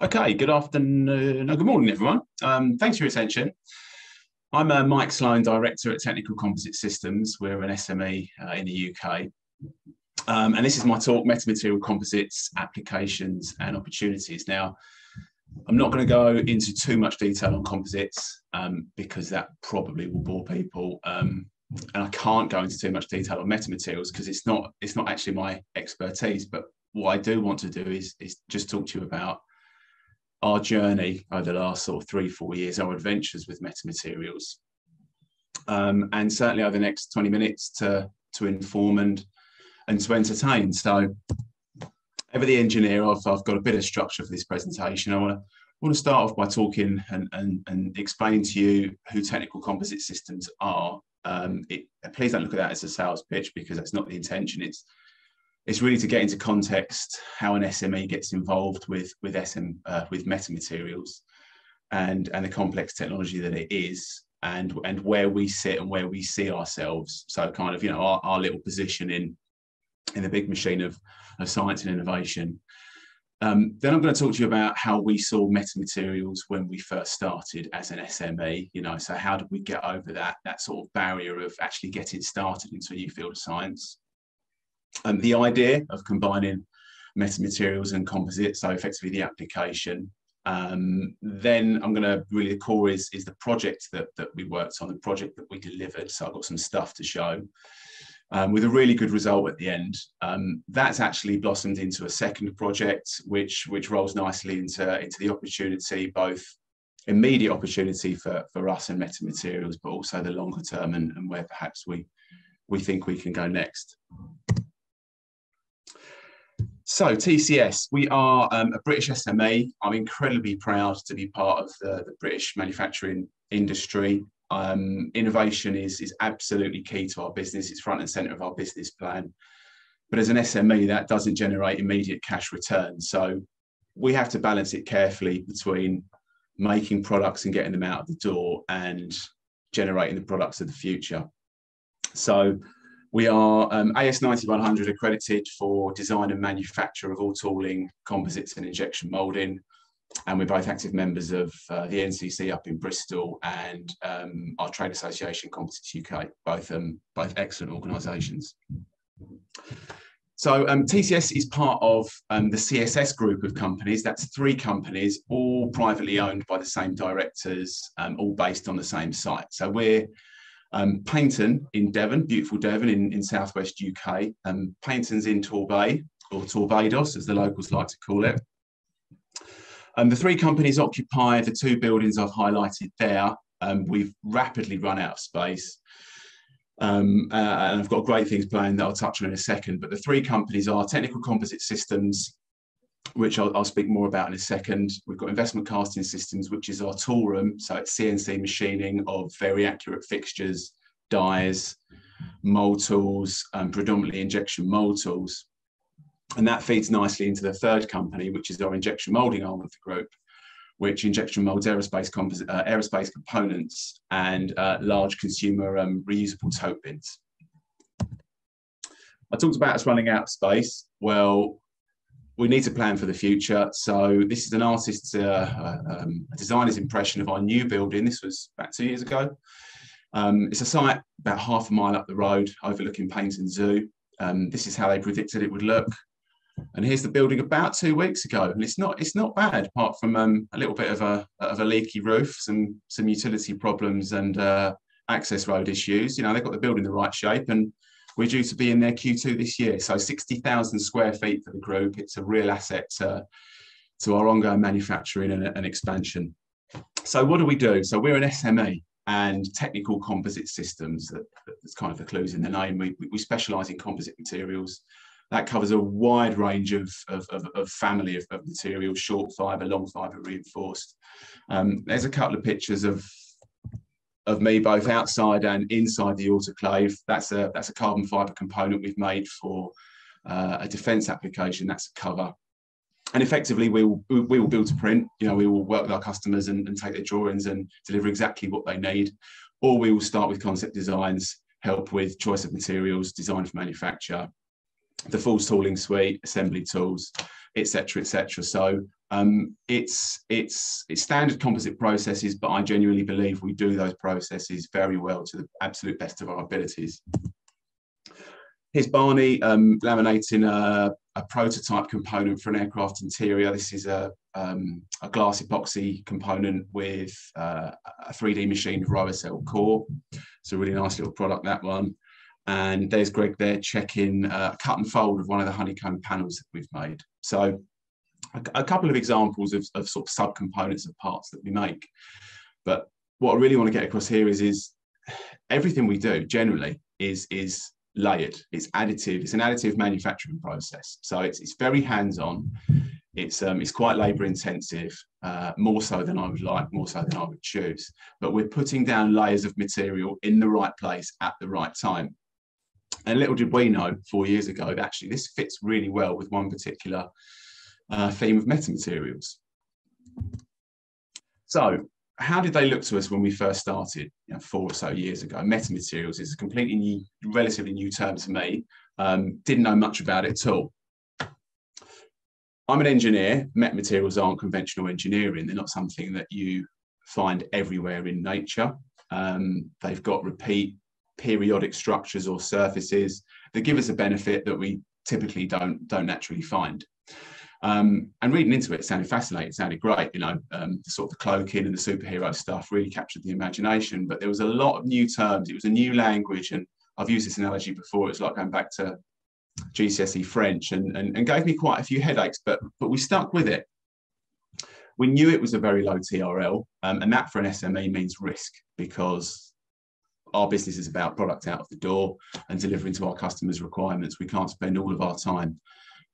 Okay, good afternoon, no, good morning, everyone. Um, thanks for your attention. I'm uh, Mike Sloan, Director at Technical Composite Systems. We're an SME uh, in the UK. Um, and this is my talk, Metamaterial Composites, Applications and Opportunities. Now, I'm not going to go into too much detail on composites um, because that probably will bore people. Um, and I can't go into too much detail on metamaterials because it's not it's not actually my expertise. But what I do want to do is is just talk to you about our journey over the last sort of three, four years, our adventures with metamaterials. Um, and certainly over the next 20 minutes to, to inform and, and to entertain. So over the engineer, I've, I've got a bit of structure for this presentation. I want to want to start off by talking and, and, and explain to you who technical composite systems are. Um, it, please don't look at that as a sales pitch because that's not the intention. It's it's really to get into context how an SME gets involved with with SM uh, with metamaterials and and the complex technology that it is and and where we sit and where we see ourselves. So kind of you know our, our little position in in the big machine of, of science and innovation. Um, then I'm going to talk to you about how we saw metamaterials when we first started as an SME. You know, so how did we get over that that sort of barrier of actually getting started into a new field of science? Um, the idea of combining metamaterials and composites, so effectively the application. Um, then I'm going to really the core is is the project that that we worked on, the project that we delivered. So I've got some stuff to show. Um, with a really good result at the end. Um, that's actually blossomed into a second project, which which rolls nicely into into the opportunity, both immediate opportunity for for us and metamaterials, but also the longer term and, and where perhaps we we think we can go next. So TCS, we are um, a British SMA. I'm incredibly proud to be part of the, the British manufacturing industry. Um, innovation is, is absolutely key to our business. It's front and center of our business plan. But as an SME, that doesn't generate immediate cash returns. So we have to balance it carefully between making products and getting them out of the door and generating the products of the future. So we are um, AS 9100 accredited for design and manufacture of all tooling, composites and injection moulding. And we're both active members of uh, the NCC up in Bristol and um, our trade association, Composites UK, both, um, both excellent organisations. So um, TCS is part of um, the CSS group of companies. That's three companies, all privately owned by the same directors, um, all based on the same site. So we're um, Paignton in Devon, beautiful Devon in, in southwest UK. Um, Paignton's in Torbay, or Torbados as the locals like to call it. Um, the three companies occupy the two buildings I've highlighted there. Um, we've rapidly run out of space. Um, uh, and I've got great things planned that I'll touch on in a second. But the three companies are Technical Composite Systems, which I'll, I'll, speak more about in a second. We've got investment casting systems, which is our tool room. So it's CNC machining of very accurate fixtures, dies, mold tools, and predominantly injection mold tools. And that feeds nicely into the third company, which is our injection molding arm of the group, which injection molds aerospace, uh, aerospace components and uh, large consumer um, reusable tote bins. I talked about us running out of space. Well, we need to plan for the future. So this is an artist's, uh, uh, um, a designer's impression of our new building. This was about two years ago. Um, it's a site about half a mile up the road, overlooking Paignton Zoo. Um, this is how they predicted it would look. And here's the building about two weeks ago, and it's not it's not bad, apart from um, a little bit of a of a leaky roof, some some utility problems, and uh, access road issues. You know, they've got the building the right shape, and we're due to be in their Q2 this year. So 60,000 square feet for the group. It's a real asset to, to our ongoing manufacturing and, and expansion. So what do we do? So we're an SME and technical composite systems. That, that's kind of the clues in the name. We, we specialize in composite materials. That covers a wide range of, of, of, of family of, of, materials, short fiber, long fiber, reinforced. Um, there's a couple of pictures of of me both outside and inside the autoclave. That's a that's a carbon fiber component we've made for uh, a defence application. That's a cover. And effectively, we will, we will build to print. You know, we will work with our customers and, and take their drawings and deliver exactly what they need. Or we will start with concept designs, help with choice of materials, design for manufacture, the full tooling suite, assembly tools, etc., etc. So um, it's it's it's standard composite processes, but I genuinely believe we do those processes very well to the absolute best of our abilities. Here's Barney um, laminating a, a, prototype component for an aircraft interior. This is a, um, a glass epoxy component with uh, a 3D machined Rohacell core. It's a really nice little product, that one. And there's Greg there checking uh, cut and fold of one of the honeycomb panels that we've made. So a, a couple of examples of, of sort of subcomponents of parts that we make. But what I really want to get across here is, is everything we do generally is, is layered. It's additive. It's an additive manufacturing process. So it's, it's very hands-on. It's, um, it's quite labor intensive, uh, more so than I would like, more so than I would choose. But we're putting down layers of material in the right place at the right time. And little did we know four years ago that actually this fits really well with one particular uh, theme of metamaterials. So how did they look to us when we first started you know, four or so years ago? Metamaterials is a completely new, relatively new term to me. Um, didn't know much about it at all. I'm an engineer. Metamaterials aren't conventional engineering. They're not something that you find everywhere in nature. Um, they've got repeat periodic structures or surfaces that give us a benefit that we typically don't, don't naturally find. Um, and reading into it, sounded fascinating, sounded great, you know, um, the sort of the cloaking and the superhero stuff really captured the imagination, but there was a lot of new terms, it was a new language, and I've used this analogy before, it's like going back to GCSE French and, and, and gave me quite a few headaches, but, but we stuck with it. We knew it was a very low TRL, um, and that for an SME means risk because our business is about product out of the door and delivering to our customers' requirements. We can't spend all of our time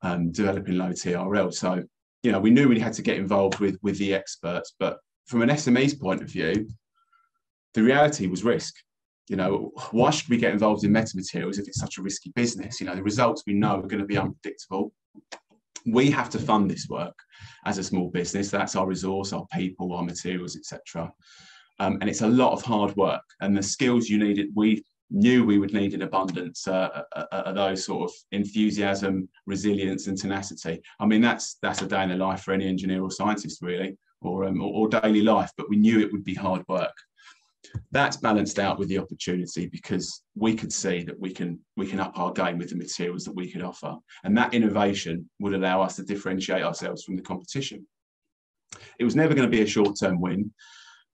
um, developing low TRL. So, you know, we knew we had to get involved with, with the experts, but from an SME's point of view, the reality was risk. You know, why should we get involved in metamaterials if it's such a risky business? You know, the results we know are going to be unpredictable. We have to fund this work as a small business. That's our resource, our people, our materials, etc. Um, and it's a lot of hard work. And the skills you needed, we knew we would need in abundance uh, uh, uh, those sort of enthusiasm, resilience, and tenacity. I mean, that's that's a day in the life for any engineer or scientist, really, or, um, or, or daily life. But we knew it would be hard work. That's balanced out with the opportunity because we could see that we can we can up our game with the materials that we could offer, and that innovation would allow us to differentiate ourselves from the competition. It was never going to be a short-term win.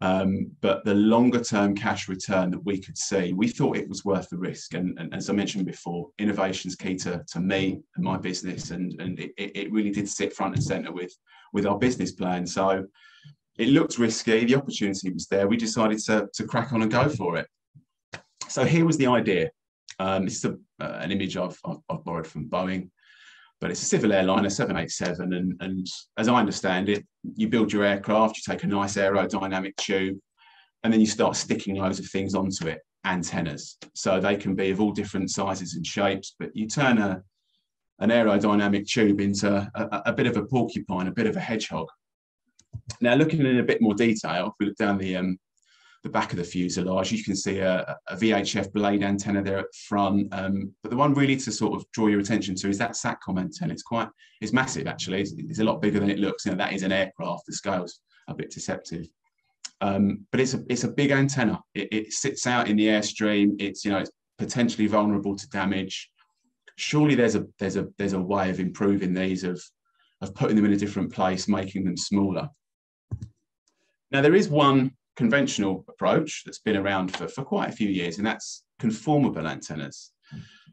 Um, but the longer term cash return that we could see, we thought it was worth the risk. And, and as I mentioned before, innovation is key to, to me and my business. And, and it, it really did sit front and center with, with our business plan. So it looked risky. The opportunity was there. We decided to, to crack on and go for it. So here was the idea. Um, this is a, uh, an image I've, I've, I've borrowed from Boeing but it's a civil airliner, 787. And, and as I understand it, you build your aircraft, you take a nice aerodynamic tube, and then you start sticking loads of things onto it, antennas. So they can be of all different sizes and shapes, but you turn a, an aerodynamic tube into a, a bit of a porcupine, a bit of a hedgehog. Now, looking in a bit more detail, if we look down the um, the back of the fuselage. You can see a, a VHF blade antenna there at the front. Um, but the one really to sort of draw your attention to is that SATCOM antenna. It's quite, it's massive actually. It's, it's a lot bigger than it looks. You know, that is an aircraft. The scale's a bit deceptive. Um, but it's a, it's a big antenna. It, it sits out in the airstream. It's, you know, it's potentially vulnerable to damage. Surely there's a, there's a, there's a way of improving these, of, of putting them in a different place, making them smaller. Now there is one conventional approach that's been around for, for quite a few years, and that's conformable antennas.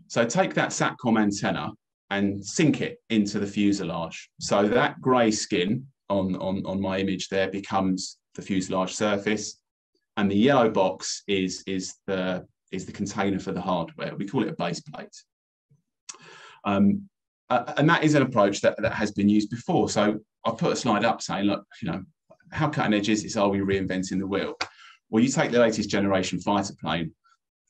So take that SATCOM antenna and sink it into the fuselage. So that grey skin on, on, on my image there becomes the fuselage surface, and the yellow box is, is, the, is the container for the hardware. We call it a base plate. Um, uh, and that is an approach that, that has been used before. So I'll put a slide up saying, look, you know, how cutting edge is this? Are we reinventing the wheel? Well, you take the latest generation fighter plane,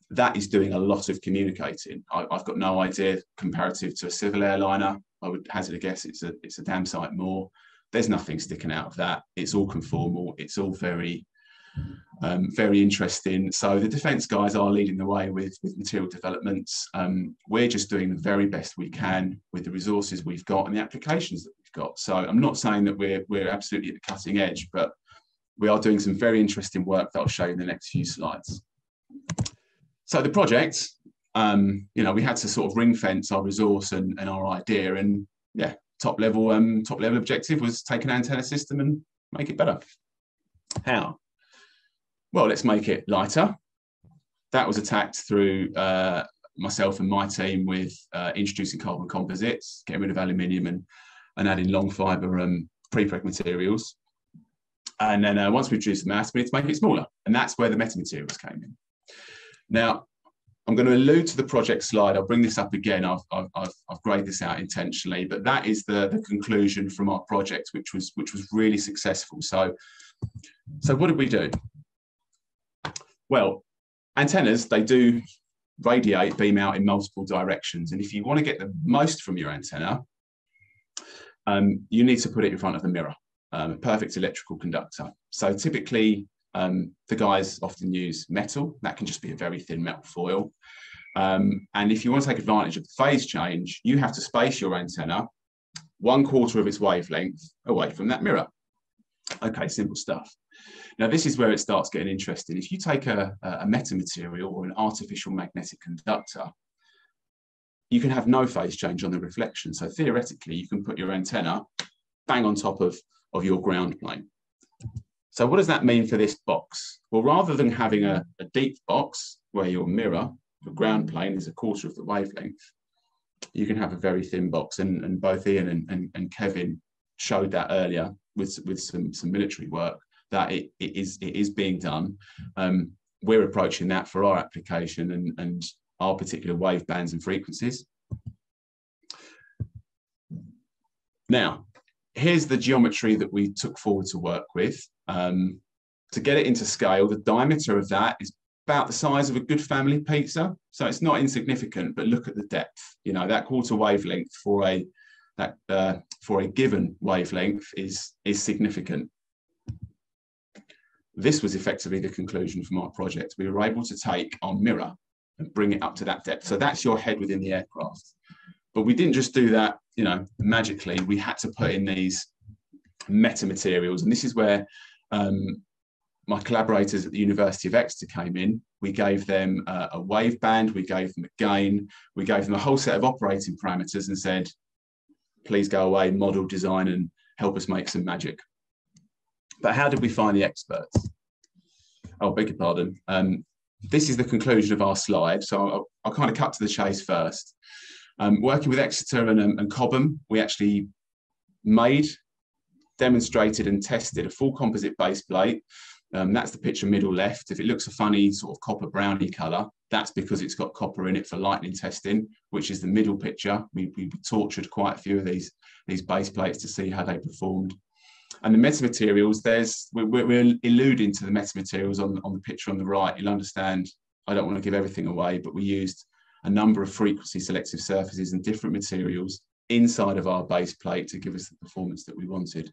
that is doing a lot of communicating. I, have got no idea comparative to a civil airliner. I would hazard a guess it's a it's a damn sight more. There's nothing sticking out of that. It's all conformal. It's all very Um, very interesting. So the defence guys are leading the way with, with material developments. Um, we're just doing the very best we can with the resources we've got and the applications that we've got. So I'm not saying that we're, we're absolutely at the cutting edge, but we are doing some very interesting work that I'll show you in the next few slides. So the project, um, you know, we had to sort of ring fence our resource and, and our idea and yeah, top level um, top level objective was take an antenna system and make it better. How? Well, let's make it lighter. That was attacked through uh, myself and my team with uh, introducing carbon composites, getting rid of aluminium and, and adding long fiber um, prepreg materials. And then uh, once we reduced the mass, we need to make it smaller. And that's where the metamaterials came in. Now, I'm going to allude to the project slide. I'll bring this up again. I've, I've, I've grayed this out intentionally, but that is the, the conclusion from our project, which was, which was really successful. So, so what did we do? Well, antennas, they do radiate, beam out in multiple directions. And if you want to get the most from your antenna, um, you need to put it in front of the mirror, um, a perfect electrical conductor. So typically um, the guys often use metal. That can just be a very thin metal foil. Um, and if you want to take advantage of the phase change, you have to space your antenna one quarter of its wavelength away from that mirror. Okay, simple stuff. Now, this is where it starts getting interesting. If you take a, a metamaterial or an artificial magnetic conductor, you can have no phase change on the reflection. So theoretically, you can put your antenna bang on top of, of your ground plane. So what does that mean for this box? Well, rather than having a, a deep box where your mirror, your ground plane is a quarter of the wavelength, you can have a very thin box. And, and both Ian and, and, and Kevin showed that earlier with, with some, some military work that it, it is it is being done. Um, we're approaching that for our application and, and our particular wave bands and frequencies. Now, here's the geometry that we took forward to work with. Um, to get it into scale, the diameter of that is about the size of a good family pizza. So it's not insignificant, but look at the depth. You know, that quarter wavelength for a that uh, for a given wavelength is is significant. This was effectively the conclusion from our project. We were able to take our mirror and bring it up to that depth. So that's your head within the aircraft. But we didn't just do that, you know, magically. We had to put in these metamaterials, and this is where um, my collaborators at the University of Exeter came in. We gave them uh, a wave band, we gave them a gain, we gave them a whole set of operating parameters and said, please go away, model, design, and help us make some magic. But how did we find the experts? Oh, beg your pardon. Um, this is the conclusion of our slide. So I'll, I'll, kind of cut to the chase first. Um, working with Exeter and, um, and Cobham, we actually made demonstrated and tested a full composite base plate. Um, that's the picture middle left. If it looks a funny sort of copper browny color, that's because it's got copper in it for lightning testing, which is the middle picture. We, we tortured quite a few of these, these base plates to see how they performed. And the metamaterials, there's we're, we're alluding to the metamaterials on, on the picture on the right. You'll understand, I don't want to give everything away, but we used a number of frequency selective surfaces and different materials inside of our base plate to give us the performance that we wanted.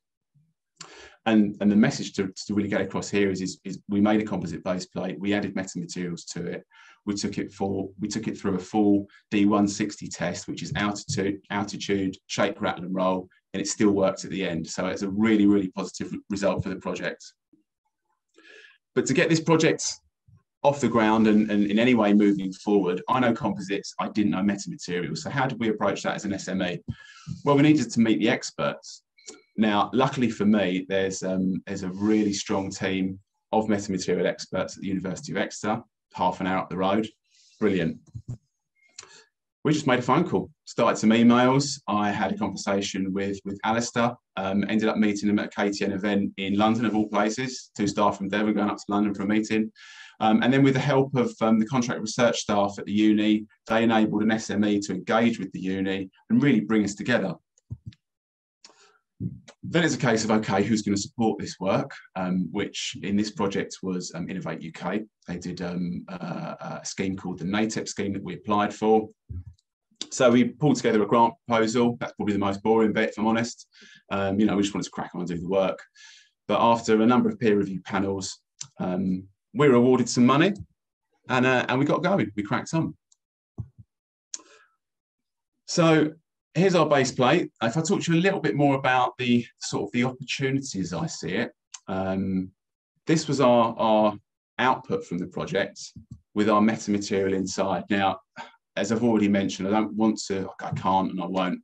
And, and the message to, to really get across here is, is, is we made a composite base plate, we added metamaterials to it, we took it for we took it through a full D160 test, which is altitude, altitude, shake, rattle, and roll, and it still works at the end. So it's a really, really positive result for the project. But to get this project off the ground and, and in any way moving forward, I know composites, I didn't know metamaterials. So how did we approach that as an SME? Well, we needed to meet the experts. Now, luckily for me, there's, um, there's a really strong team of metamaterial experts at the University of Exeter, half an hour up the road. Brilliant. We just made a phone call, started some emails. I had a conversation with, with Alistair, um, ended up meeting him at a KTN event in London, of all places. Two staff from Devon going up to London for a meeting. Um, and then with the help of um, the contract research staff at the uni, they enabled an SME to engage with the uni and really bring us together then it's a case of okay, who's going to support this work? Um, which in this project was um, Innovate UK. They did uh, a scheme called the NATEP scheme that we applied for. So we pulled together a grant proposal. That's probably the most boring bit, if I'm honest. Um, you know, we just wanted to crack on and do the work. But after a number of peer review panels, um, we were awarded some money and, uh, and we got going, we cracked on. So here's our base plate. If I talk to you a little bit more about the sort of the opportunities I see it, um, this was our, our output from the project with our metamaterial inside. Now, as I've already mentioned, I don't want to, I can't and I won't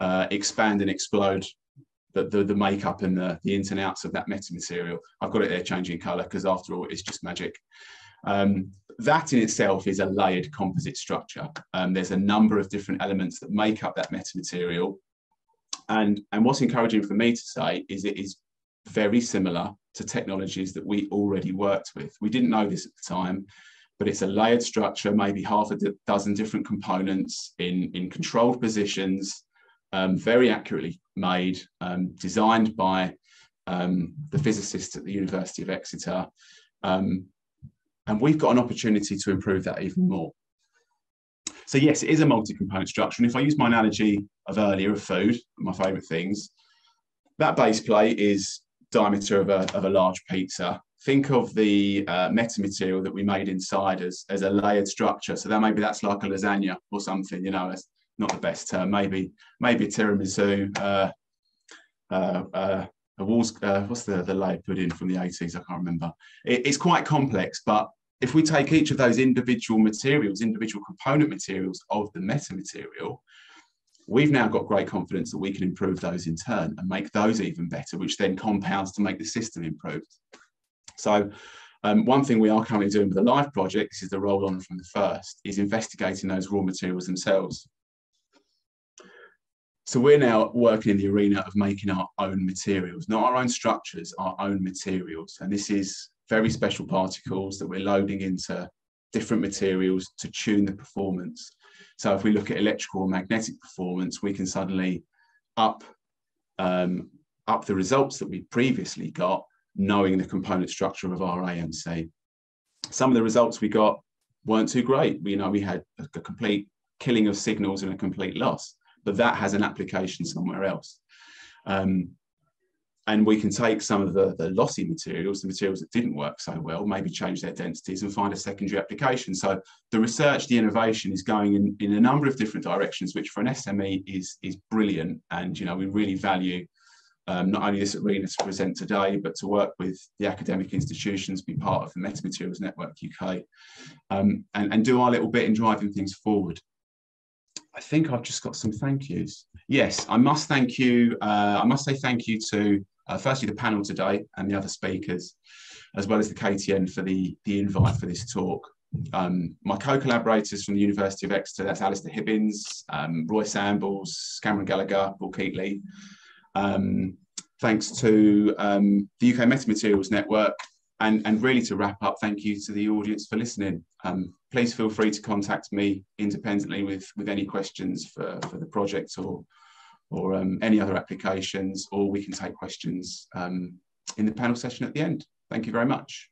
uh, expand and explode the, the, the, makeup and the, the ins and outs of that metamaterial. I've got it there changing color because after all, it's just magic. Um, that in itself is a layered composite structure. Um, there's a number of different elements that make up that metamaterial. And, and what's encouraging for me to say is it is very similar to technologies that we already worked with. We didn't know this at the time, but it's a layered structure, maybe half a dozen different components in, in controlled positions, um, very accurately made, um, designed by um, the physicists at the University of Exeter. Um, and we've got an opportunity to improve that even more. So yes, it is a multi-component structure. And if I use my analogy of earlier of food, my favorite things, that base plate is diameter of a, of a large pizza. Think of the uh, metamaterial that we made inside as, as a layered structure. So that maybe that's like a lasagna or something, you know, that's not the best term. Maybe, maybe a tiramisu, uh, uh, uh a walls, uh, what's the, the layer pudding from the 80s? I can't remember. It, it's quite complex, but if we take each of those individual materials, individual component materials of the metamaterial, we've now got great confidence that we can improve those in turn and make those even better, which then compounds to make the system improved. So um, one thing we are currently doing with the live project, this is the roll on from the first, is investigating those raw materials themselves. So we're now working in the arena of making our own materials, not our own structures, our own materials. And this is very special particles that we're loading into different materials to tune the performance. So if we look at electrical or magnetic performance, we can suddenly up, um, up the results that we previously got, knowing the component structure of our AMC. Some of the results we got weren't too great. We you know we had a, complete killing of signals and a complete loss, but that has an application somewhere else. Um, and we can take some of the, the lossy materials, the materials that didn't work so well, maybe change their densities and find a secondary application. So the research, the innovation is going in, in a number of different directions, which for an SME is, is brilliant. And, you know, we really value um, not only this arena to present today, but to work with the academic institutions, be part of the Metamaterials Network UK, um, and, and do our little bit in driving things forward. I think I've just got some thank yous. Yes, I must thank you. Uh, I must say thank you to uh, firstly, the panel today and the other speakers, as well as the KTN for the, the invite for this talk. Um, my co-collaborators from the University of Exeter, that's Alistair Hibbins, um, Roy Sambles, Cameron Gallagher, Paul Keatley. Um, thanks to um, the UK Metamaterials Network, and, and really to wrap up, thank you to the audience for listening. Um, please feel free to contact me independently with, with any questions for, for the project or, or um, any other applications, or we can take questions um, in the panel session at the end. Thank you very much.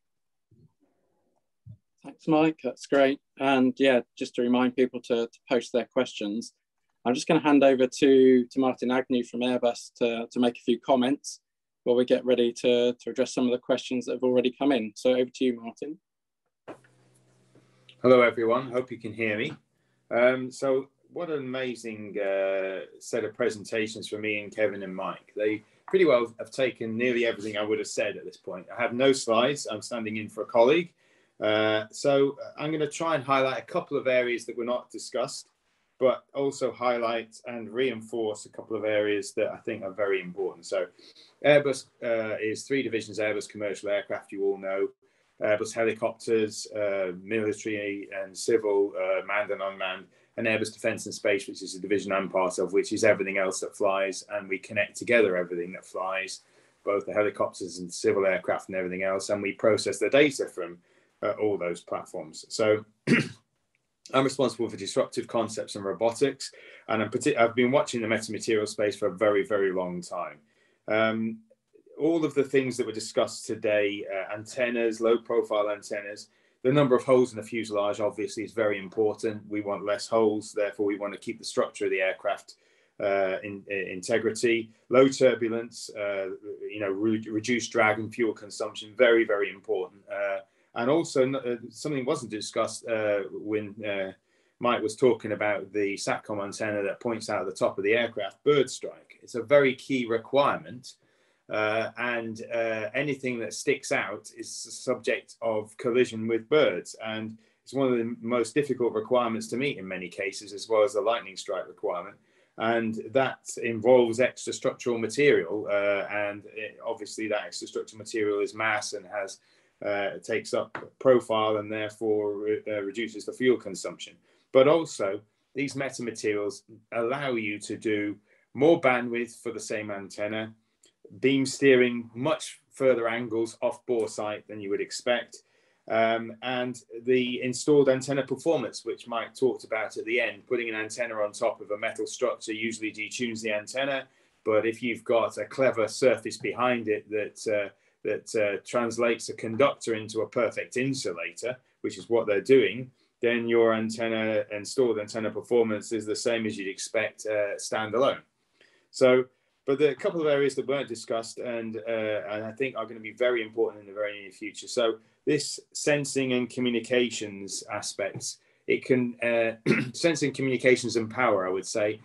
Thanks, Mike. That's great. And yeah, just to remind people to, to post their questions. I'm just going to hand over to, to Martin Agnew from Airbus to, to make a few comments while we get ready to, to address some of the questions that have already come in. So over to you, Martin. Hello, everyone. Hope you can hear me. Um, so what an amazing uh, set of presentations for me and Kevin and Mike. They pretty well have taken nearly everything I would have said at this point. I have no slides. I'm standing in for a colleague. Uh, so I'm going to try and highlight a couple of areas that were not discussed, but also highlight and reinforce a couple of areas that I think are very important. So Airbus uh, is three divisions, Airbus commercial aircraft, you all know, Airbus helicopters, uh, military and civil, uh, manned and unmanned, and Airbus Defence and Space, which is a division I'm part of, which is everything else that flies, and we connect together everything that flies, both the helicopters and civil aircraft and everything else, and we process the data from uh, all those platforms. So I'm responsible for disruptive concepts and robotics, and I'm I've been watching the metamaterial space for a very, very long time. Um, all of the things that were discussed today, uh, antennas, low profile antennas, the number of holes in the fuselage obviously is very important. We want less holes, therefore we want to keep the structure of the aircraft uh, in, in, integrity. Low turbulence, uh, you know, re reduced drag and fuel consumption, very, very important. And also uh, something wasn't discussed uh, when uh, Mike was talking about the SATCOM antenna that points out at the top of the aircraft, bird strike. It's a very key requirement. Uh, and uh, anything that sticks out is subject of collision with birds. And it's one of the most difficult requirements to meet in many cases, as well as the lightning strike requirement. And that involves extra structural material. Uh, and it, obviously, that extra structural material is mass and has uh, takes up profile and therefore re uh, reduces the fuel consumption but also these metamaterials allow you to do more bandwidth for the same antenna, beam steering much further angles off bore sight than you would expect, um, and the installed antenna performance, which Mike talked about at the end, putting an antenna on top of a metal structure usually detunes the antenna. But if you've got a clever surface behind it that uh, that uh, translates a conductor into a perfect insulator, which is what they're doing, then your antenna installed antenna performance is the same as you'd expect uh, standalone. So, but are a couple of areas that weren't discussed and, uh, and I think are going to be very important in the very near future. So this sensing and communications aspects, it can, uh, sensing communications and power, I would say,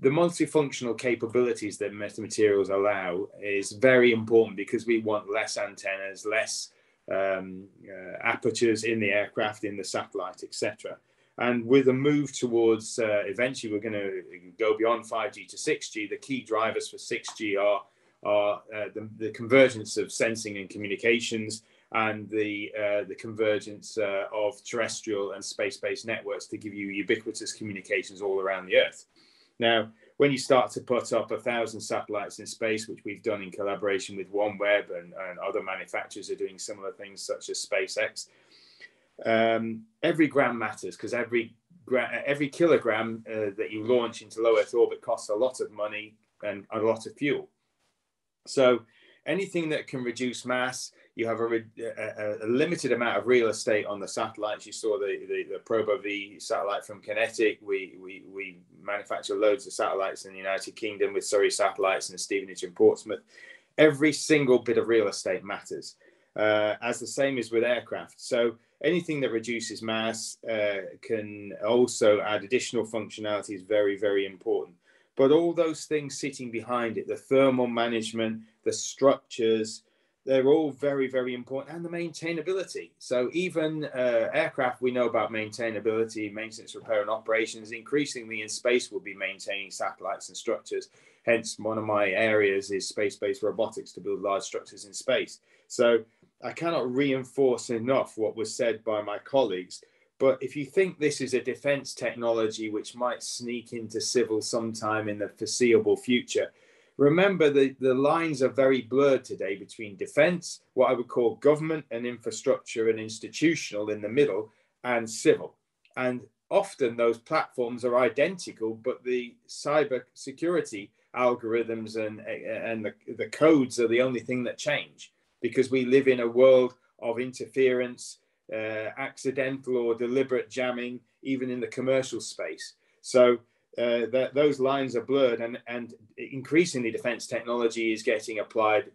the multifunctional capabilities that metamaterials allow is very important because we want less antennas, less um, uh, apertures in the aircraft, in the satellite, etc. And with a move towards uh, eventually we're going to go beyond 5G to 6G, the key drivers for 6G are, are uh, the, the, convergence of sensing and communications and the, uh, the convergence uh, of terrestrial and space-based networks to give you ubiquitous communications all around the Earth. Now, when you start to put up a thousand satellites in space, which we've done in collaboration with OneWeb and, and other manufacturers are doing similar things such as SpaceX, um, every gram matters because every every kilogram uh, that you launch into low Earth orbit costs a lot of money and a lot of fuel. So anything that can reduce mass you have a, a, a, limited amount of real estate on the satellites. You saw the, the, the V satellite from QinetiQ. We, we, we manufacture loads of satellites in the United Kingdom with Surrey Satellites and Stevenage in Portsmouth. Every single bit of real estate matters, uh, as the same is with aircraft. So anything that reduces mass uh, can also add additional functionality is very, very important. But all those things sitting behind it, the thermal management, the structures, they're all very, very important, and the maintainability. So even uh, aircraft, we know about maintainability, maintenance, repair, and operations. Increasingly in space, we'll be maintaining satellites and structures. Hence, one of my areas is space-based robotics to build large structures in space. So I cannot reinforce enough what was said by my colleagues. But if you think this is a defense technology which might sneak into civil sometime in the foreseeable future, remember the, the lines are very blurred today between defense, what I would call government and infrastructure and institutional in the middle, and civil. And often those platforms are identical, but the cyber security algorithms and, and the, the codes are the only thing that change because we live in a world of interference, uh, accidental or deliberate jamming, even in the commercial space. So uh, that those lines are blurred and, and increasingly defense technology is getting applied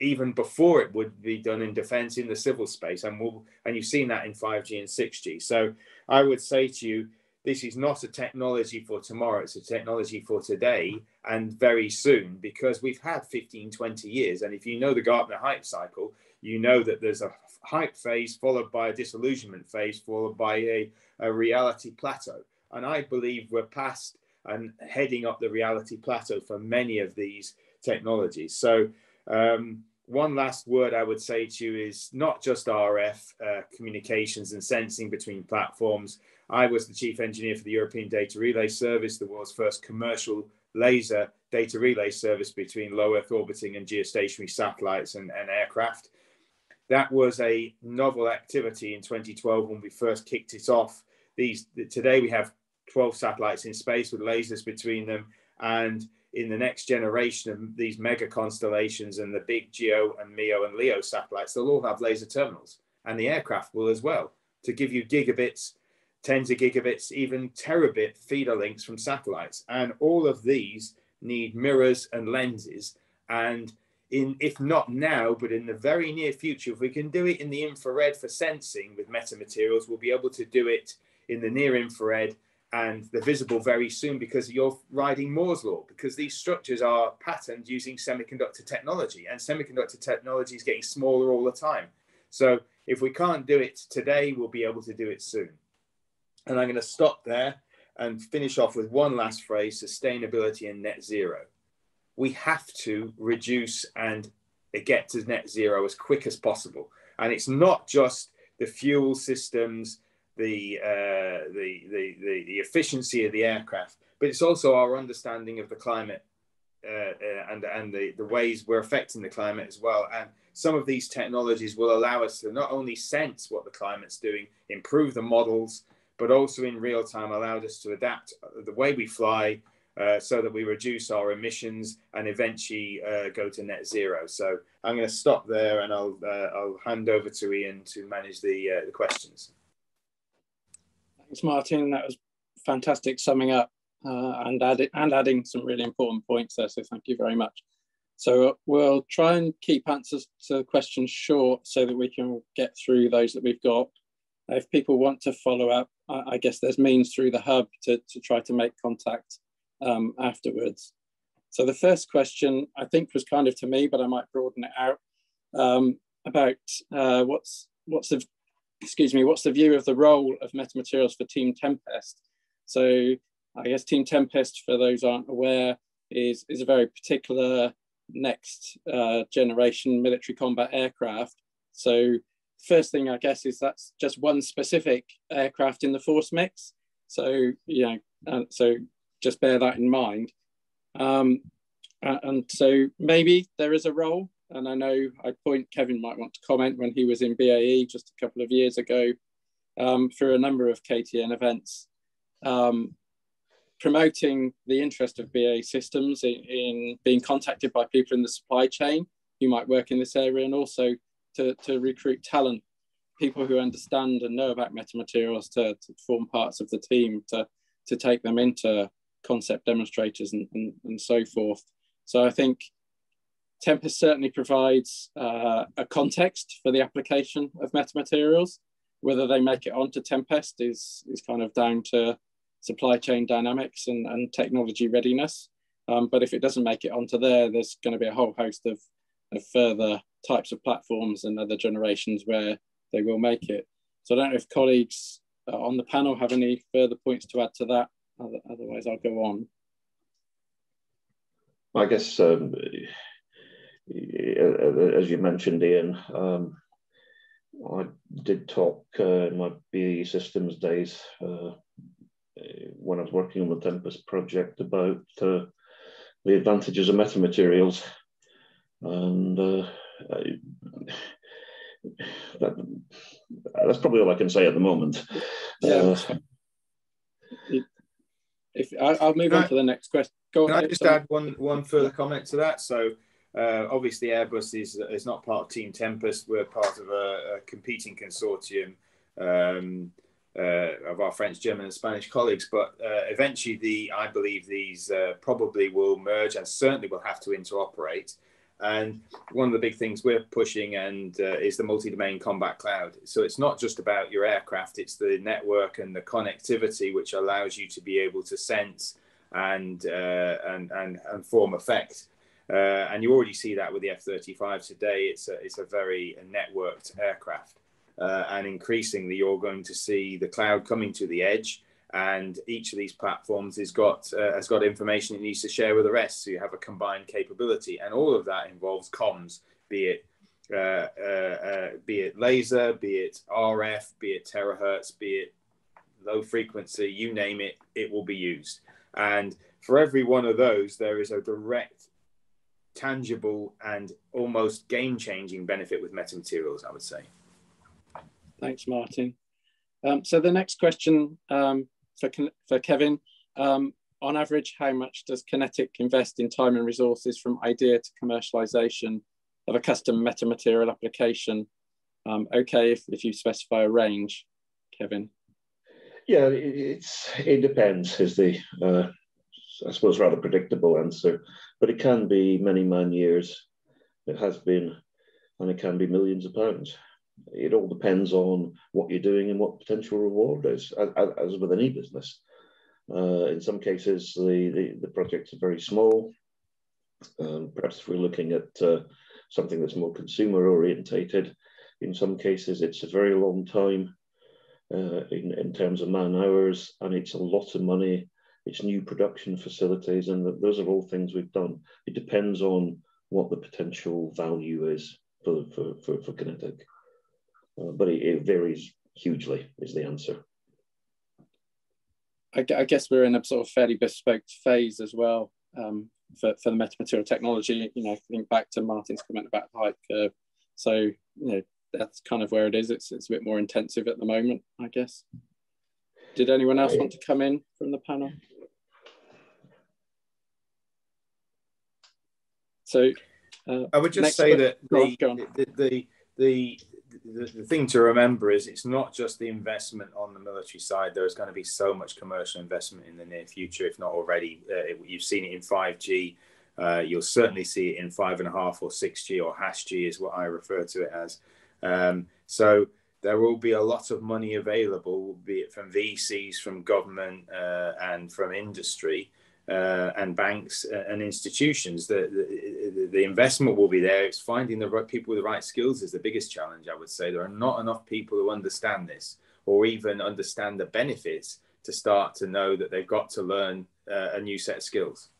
even before it would be done in defense in the civil space and we'll, and you've seen that in 5g and 6g so i would say to you this is not a technology for tomorrow it's a technology for today and very soon because we've had 15 20 years and if you know the gartner hype cycle you know that there's a hype phase followed by a disillusionment phase followed by a, a reality plateau and I believe we're past and heading up the reality plateau for many of these technologies. So, um, one last word I would say to you is not just RF uh, communications and sensing between platforms. I was the chief engineer for the European Data Relay Service, the world's first commercial laser data relay service between low Earth orbiting and geostationary satellites and, and aircraft. That was a novel activity in 2012 when we first kicked it off. These today we have 12 satellites in space with lasers between them. And in the next generation of these mega constellations and the big GEO and MEO and LEO satellites, they'll all have laser terminals. And the aircraft will as well to give you gigabits, tens of gigabits, even terabit feeder links from satellites. And all of these need mirrors and lenses. And in if not now, but in the very near future, if we can do it in the infrared for sensing with metamaterials, we'll be able to do it in the near infrared and the visible very soon because you're riding Moore's law because these structures are patterned using semiconductor technology and semiconductor technology is getting smaller all the time. So if we can't do it today, we'll be able to do it soon. And I'm going to stop there and finish off with one last phrase, sustainability and net zero we have to reduce and get to net zero as quick as possible. And it's not just the fuel systems, the, uh, the, the, the, efficiency of the aircraft, but it's also our understanding of the climate uh, uh, and, and the, the ways we're affecting the climate as well. And some of these technologies will allow us to not only sense what the climate's doing, improve the models, but also in real time allow us to adapt the way we fly, uh, so that we reduce our emissions and eventually uh, go to net zero. So I'm going to stop there and I'll, uh, I'll hand over to Ian to manage the, uh, the questions. Thanks, Martin. That was fantastic summing up uh, and, add and adding some really important points there. So thank you very much. So we'll try and keep answers to questions short so that we can get through those that we've got. If people want to follow up, I guess there's means through the hub to, to try to make contact um, afterwards. So the first question I think was kind of to me, but I might broaden it out um, about uh, what's what's the excuse me what's the view of the role of metamaterials for Team Tempest. So I guess Team Tempest, for those aren't aware, is is a very particular next uh, generation military combat aircraft. So first thing I guess is that's just one specific aircraft in the force mix. So you know, uh, so just bear that in mind. Um, and so maybe there is a role, and I know I point Kevin might want to comment when he was in BAE just a couple of years ago um, for a number of KTN events, um, promoting the interest of BAE systems in, in, being contacted by people in the supply chain who might work in this area, and also to, to recruit talent, people who understand and know about metamaterials to, to form parts of the team to, to take them into concept demonstrators and, and, and so forth. So I think Tempest certainly provides uh, a context for the application of metamaterials. Whether they make it onto Tempest is, is kind of down to supply chain dynamics and, and technology readiness. Um, but if it doesn't make it onto there, there's going to be a whole host of, of further types of platforms and other generations where they will make it. So I don't know if colleagues uh, on the panel have any further points to add to that. Otherwise, I'll go on. I guess, um, as you mentioned, Ian, um, I did talk uh, in my BAE Systems days uh, when I was working on the Tempest project about uh, the advantages of metamaterials. And uh, that, that's probably all I can say at the moment. Yeah. Uh, if I, will move can on I, to the next question. Go can I just add one one further comment to that? So uh, obviously Airbus is is not part of Team Tempest. We're part of a, a competing consortium um, uh, of our French, German, and Spanish colleagues. But uh, eventually, the I believe these uh, probably will merge and certainly will have to interoperate. And one of the big things we're pushing and uh, is the multi-domain combat cloud. So it's not just about your aircraft; it's the network and the connectivity which allows you to be able to sense and uh, and, and and form effect. Uh, and you already see that with the F-35 today. It's a it's a very networked aircraft, uh, and increasingly you're going to see the cloud coming to the edge and each of these platforms has got uh, has got information it needs to share with the rest. So you have a combined capability, and all of that involves comms, be it uh, uh, uh be it laser, be it RF, be it terahertz, be it low frequency, you name it, it will be used. And for every one of those, there is a direct, tangible, and almost game changing benefit with metamaterials, I would say. Thanks, Martin. Um, so the next question um, for, for Kevin. Um, on average, how much does QinetiQ invest in time and resources from idea to commercialization of a custom metamaterial application? Um, okay, if, if you specify a range, Kevin. Yeah, it's it depends is the uh, I suppose rather predictable answer, but it can be many man years It has been, and it can be millions of pounds. It all depends on what you're doing and what potential reward is, as, with any business. Uh, in some cases, the, the, the, projects are very small. Um, perhaps if we're looking at uh, something that's more consumer orientated, in some cases, it's a very long time uh, in, in terms of man hours, and it's a lot of money. It's new production facilities, and those are all things we've done. It depends on what the potential value is for, for, for, for QinetiQ. Uh, but it, it, varies hugely, is the answer. I, I, guess we're in a sort of fairly bespoke phase as well um, for, for the metamaterial technology. You know, think back to Martin's comment about the hype curve. So, you know, that's kind of where it is. It's, it's a bit more intensive at the moment, I guess. Did anyone else want to come in from the panel? So uh, I would just say that the, the, the, the, the, thing to remember is it's not just the investment on the military side. There's going to be so much commercial investment in the near future, if not already. Uh, you've seen it in 5G. Uh, you'll certainly see it in five and a half or 6G or hash G is what I refer to it as. Um, so there will be a lot of money available, be it from VCs, from government, uh, and from industry. Uh, and banks uh, and institutions. The, the, the, investment will be there. It's finding the right people with the right skills is the biggest challenge, I would say. There are not enough people who understand this or even understand the benefits to start to know that they've got to learn uh, a new set of skills.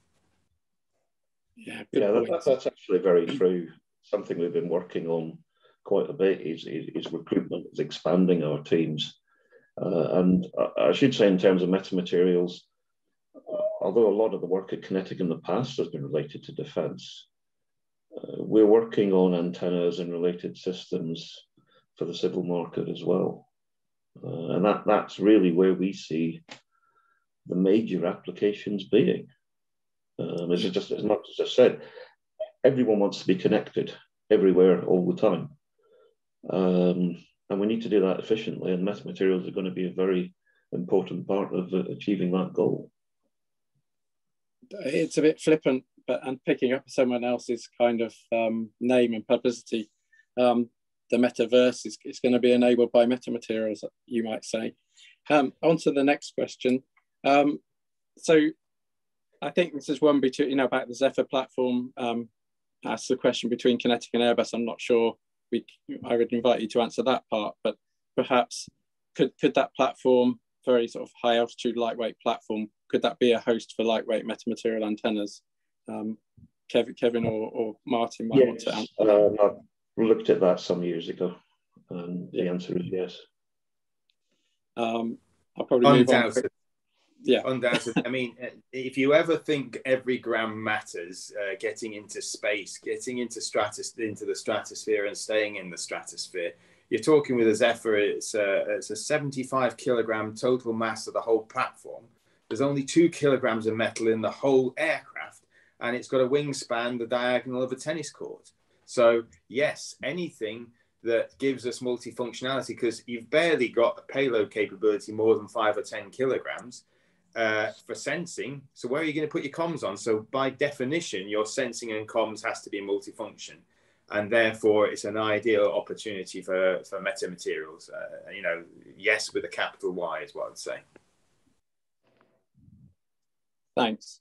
Yeah, yeah that, that's actually very true. Something we've been working on quite a bit is, is, is recruitment, is expanding our teams. Uh, and I, I should say, in terms of metamaterials, although a lot of the work at QinetiQ in the past has been related to defense, uh, we're working on antennas and related systems for the civil market as well. Uh, and that, that's really where we see the major applications being. Um, just, as much as I said, everyone wants to be connected everywhere all the time. Um, and we need to do that efficiently, and metamaterials are going to be a very important part of uh, achieving that goal. It's a bit flippant, but and picking up someone else's kind of um, name and publicity, um, the metaverse is, is going to be enabled by metamaterials, you might say. Um, on to the next question. Um, so I think this is one between, you know, about the Zephyr platform. Um, the question between QinetiQ and Airbus. I'm not sure we, I would invite you to answer that part, but perhaps could, could that platform, very sort of high altitude, lightweight platform, could that be a host for lightweight metamaterial antennas? Um, Kevin, Kevin or, or Martin might yes. want to answer. Um, I looked at that some years ago, and the answer is yes. Um, I'll probably move on yeah undoubtedly i mean uh, if you ever think every gram matters uh, getting into space getting into stratus into the stratosphere and staying in the stratosphere you're talking with a zephyr it's a, it's a 75 kilogram total mass of the whole platform there's only two kilograms of metal in the whole aircraft and it's got a wingspan the diagonal of a tennis court so yes anything that gives us multifunctionality because you've barely got a payload capability more than five or 10 kilograms uh, for sensing. So where are you going to put your comms on? So by definition, your sensing and comms has to be multifunction, and therefore it's an ideal opportunity for for metamaterials. Uh, you know, yes with a capital Y is what I'd say. Thanks.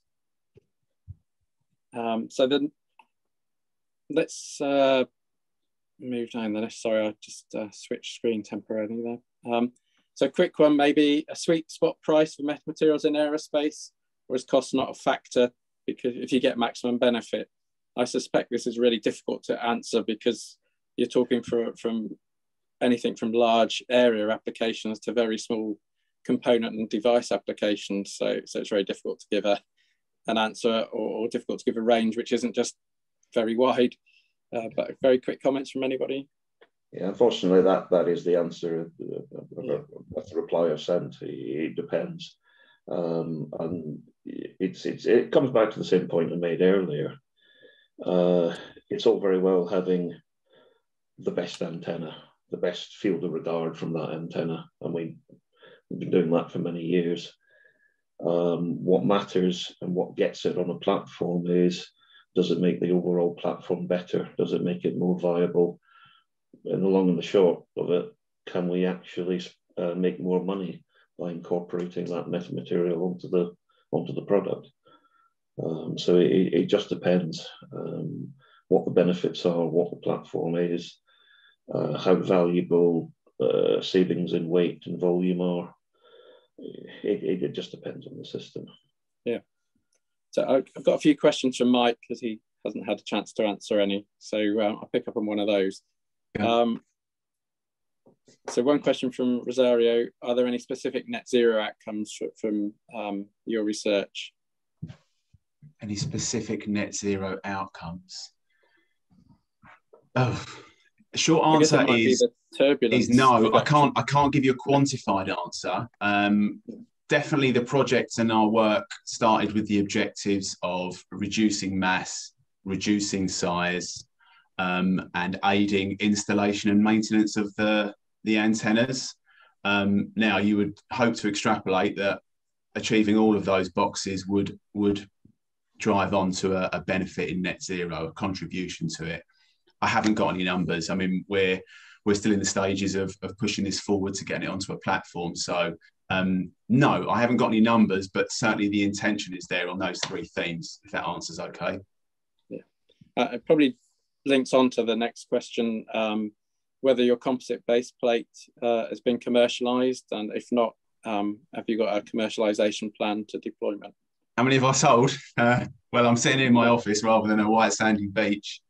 Um, so then let's uh, move down the list. Sorry, I just uh, switched screen temporarily there. Um, so quick one, maybe a sweet spot price for metamaterials in aerospace, or is cost not a factor because if you get maximum benefit? I suspect this is really difficult to answer because you're talking for, from anything from large area applications to very small component and device applications. So, so it's very difficult to give a, an answer or, or difficult to give a range, which isn't just very wide. Uh, but very quick comments from anybody? Yeah, unfortunately, that that is the answer. That's the reply I've sent. It depends, um, and it's it's it comes back to the same point I made earlier. Uh, it's all very well having the best antenna, the best field of regard from that antenna, and we, we've been doing that for many years. Um, what matters and what gets it on a platform is does it make the overall platform better? Does it make it more viable? And the long and the short of it, can we actually uh, make more money by incorporating that metamaterial onto the onto the product? Um, so it, it, just depends um, what the benefits are, what the platform is, uh, how valuable uh, savings in weight and volume are. It, it, it just depends on the system. Yeah. So I've got a few questions from Mike because he hasn't had a chance to answer any. So um, I'll pick up on one of those. Yeah. Um, so one question from Rosario, are there any specific net zero outcomes from um, your research? Any specific net zero outcomes? Oh, short answer is, is no. I can't. I can't give you a quantified answer. Um, definitely, the project and our work started with the objectives of reducing mass, reducing size, um, and aiding installation and maintenance of the the antennas. Um, now, you would hope to extrapolate that achieving all of those boxes would would drive on to a, a benefit in net zero, a contribution to it. I haven't got any numbers. I mean, we're we're still in the stages of, of pushing this forward to getting it onto a platform. So um, no, I haven't got any numbers, but certainly the intention is there on those three themes. If that answers okay. Yeah, uh, it probably links on to the next question. Um, whether your composite base plate uh, has been commercialized, and if not, um, have you got a commercialization plan to deployment? How many have I sold? Uh, well, I'm sitting in my office rather than a white sandy beach.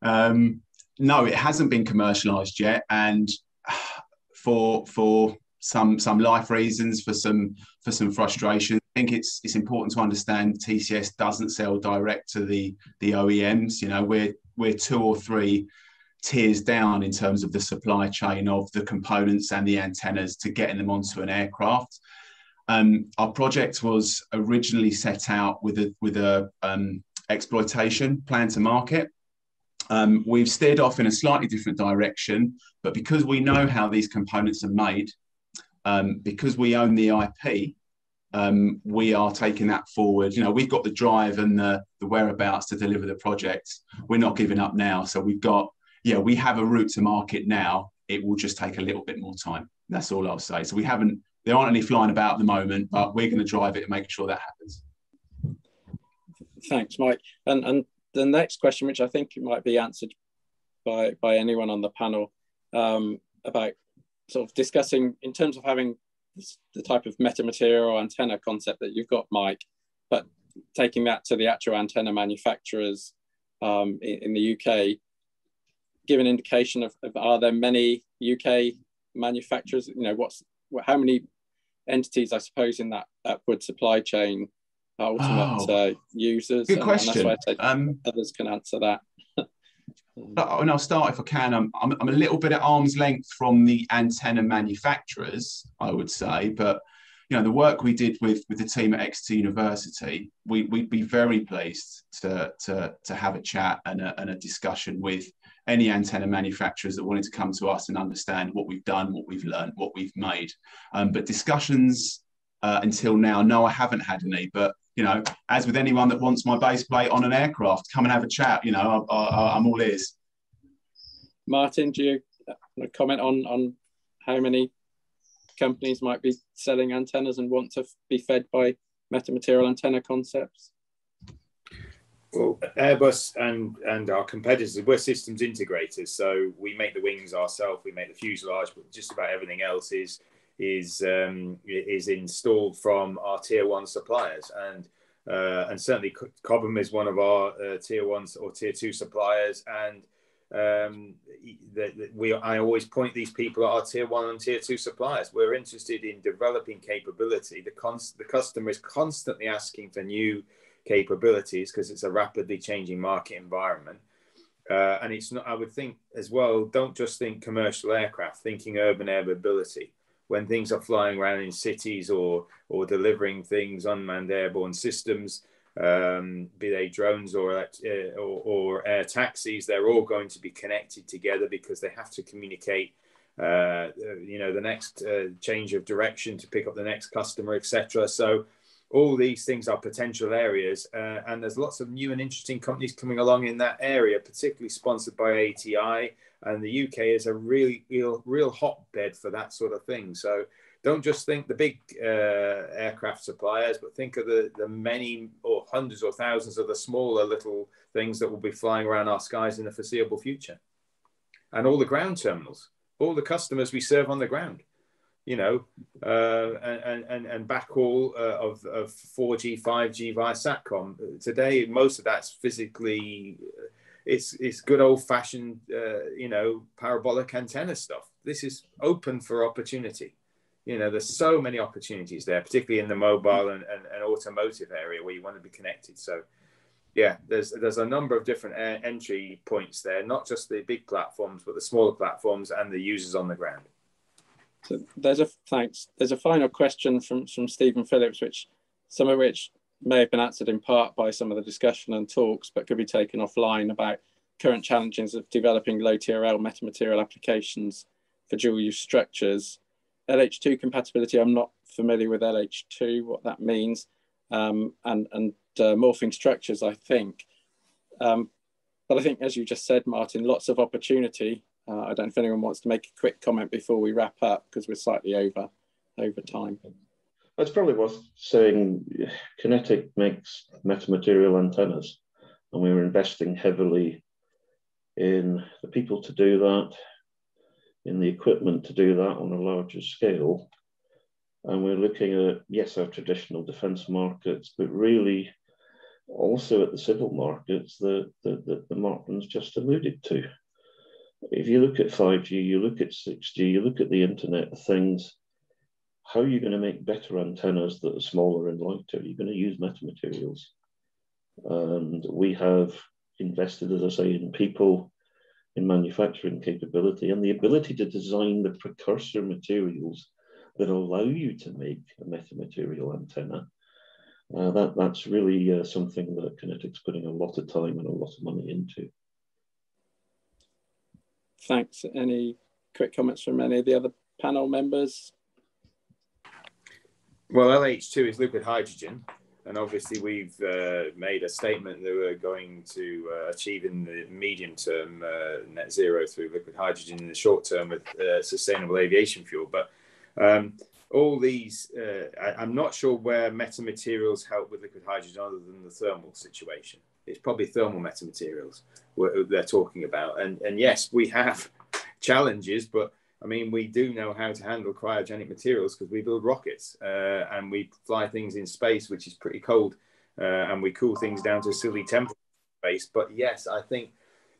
Um, no, it hasn't been commercialised yet, and for for some some life reasons, for some for some frustration, I think it's it's important to understand TCS doesn't sell direct to the the OEMs. You know, we're we're two or three tiers down in terms of the supply chain of the components and the antennas to getting them onto an aircraft. Um, our project was originally set out with a with a um, exploitation plan to market. Um, we've steered off in a slightly different direction, but because we know how these components are made, um, because we own the IP, um, we are taking that forward. You know, we've got the drive and the, the whereabouts to deliver the project. We're not giving up now. So we've got, yeah, we have a route to market now. It will just take a little bit more time. That's all I'll say. So we haven't, there aren't any flying about at the moment, but we're going to drive it and make sure that happens. Thanks, Mike. And, and the next question, which I think might be answered by by anyone on the panel, um, about sort of discussing in terms of having the type of metamaterial antenna concept that you've got, Mike, but taking that to the actual antenna manufacturers um, in, in, the UK, give an indication of, of, are there many UK manufacturers? You know, what's how many entities, I suppose, in that upward supply chain ultimate oh, uh, users? Good and, question. And um, others can answer that. and I'll start if I can. I'm, I'm, I'm, a little bit at arm's length from the antenna manufacturers, I would say, but you know the work we did with with the team at Exeter University, we, we, would be very pleased to, to, to have a chat and a, and a discussion with any antenna manufacturers that wanted to come to us and understand what we've done, what we've learned, what we've made. Um, but discussions uh, until now, no, I haven't had any, but you know, as with anyone that wants my base plate on an aircraft, come and have a chat. You know, I, am all ears. Martin, do you comment on on how many companies might be selling antennas and want to be fed by metamaterial antenna concepts? Well, Airbus and and our competitors, we're systems integrators, so we make the wings ourselves, we make the fuselage, but just about everything else is is um, is installed from our tier one suppliers, and uh, and certainly Cobham is one of our uh, tier ones or tier two suppliers, and um, we I always point these people at our tier one and tier two suppliers. We're interested in developing capability. The cons- the customer is constantly asking for new capabilities because it's a rapidly changing market environment. Uh, and it's not, I would think as well, don't just think commercial aircraft, thinking urban air mobility when things are flying around in cities or or delivering things unmanned airborne systems, um, be they drones or, uh, or, or air taxis, they're all going to be connected together because they have to communicate. Uh, you know the next uh, change of direction to pick up the next customer, etc. So all these things are potential areas, uh, and there's lots of new and interesting companies coming along in that area, particularly sponsored by ATI. And the UK is a really, real, real hotbed for that sort of thing. So don't just think the big uh, aircraft suppliers, but think of the, the many or hundreds or thousands of the smaller little things that will be flying around our skies in the foreseeable future. And all the ground terminals, all the customers we serve on the ground you know, uh, and, and, and backhaul uh, of, of 4G, 5G via SATCOM. Today, most of that's physically, uh, it's, it's good old fashioned, uh, you know, parabolic antenna stuff. This is open for opportunity. You know, there's so many opportunities there, particularly in the mobile and, and, and automotive area where you want to be connected. So, yeah, there's there's a number of different uh, entry points there, not just the big platforms, but the smaller platforms and the users on the ground. So there's a thanks. There's a final question from from Stephen Phillips, which some of which may have been answered in part by some of the discussion and talks, but could be taken offline about current challenges of developing low TRL metamaterial applications for dual use structures. LH2 compatibility, I'm not familiar with LH2, what that means, um, and, and uh, morphing structures, I think. Um, but I think, as you just said, Martin, lots of opportunity uh, I don't know if anyone wants to make a quick comment before we wrap up because we're slightly over over time. That's probably worth saying. QinetiQ makes metamaterial antennas, and we are investing heavily in the people to do that, in the equipment to do that on a larger scale. And we're looking at, yes, our traditional defense markets, but really also at the civil markets that, that, that the Martin's just alluded to if you look at 5G, you look at 6G, you look at the Internet of Things, how are you going to make better antennas that are smaller and lighter? You're going to use metamaterials. And we have invested, as I say, in people, in manufacturing capability, and the ability to design the precursor materials that allow you to make a metamaterial antenna. Uh, that, that's really uh, something that QinetiQ's putting a lot of time and a lot of money into thanks. Any quick comments from any of the other panel members? Well, LH2 is liquid hydrogen. And obviously, we've uh, made a statement that we're going to uh, achieve in the medium term uh, net zero through liquid hydrogen in the short term with uh, sustainable aviation fuel. But um, all these, uh, I, am not sure where metamaterials help with liquid hydrogen other than the thermal situation it's probably thermal metamaterials they're talking about. And and yes, we have challenges, but I mean, we do know how to handle cryogenic materials because we build rockets uh, and we fly things in space, which is pretty cold, uh, and we cool things down to silly temperature space. But yes, I think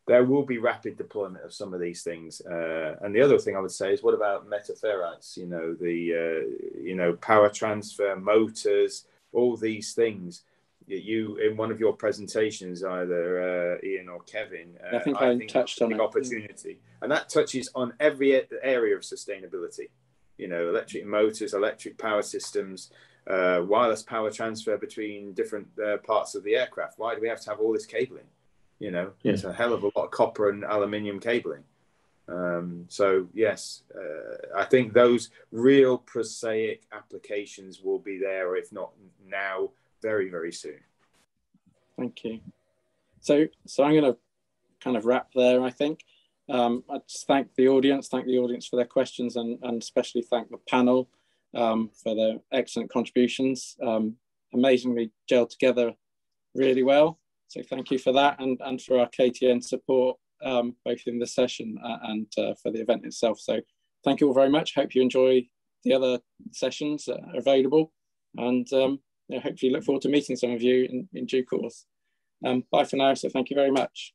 there will be rapid deployment of some of these things. Uh, and the other thing I would say is, what about metaferrites? You know, the uh, you know power transfer motors, all these things you in one of your presentations, either uh, Ian or Kevin. Uh, I think I, I think touched on it. opportunity, and that touches on every area of sustainability. You know, electric motors, electric power systems, uh, wireless power transfer between different uh, parts of the aircraft. Why do we have to have all this cabling? You know, yeah. it's a hell of a lot of copper and aluminium cabling. Um, so yes, uh, I think those real prosaic applications will be there, if not now, very, very soon. Thank you. So, so I'm going to kind of wrap there, I think. Um, I just thank the audience, thank the audience for their questions, and, and especially thank the panel um, for their excellent contributions. Um, amazingly gelled together really well. So thank you for that, and, and for our KTN support, um, both in the session uh, and uh, for the event itself. So thank you all very much. Hope you enjoy the other sessions available. And um, hopefully look forward to meeting some of you in, in due course. Um, bye for now. So thank you very much.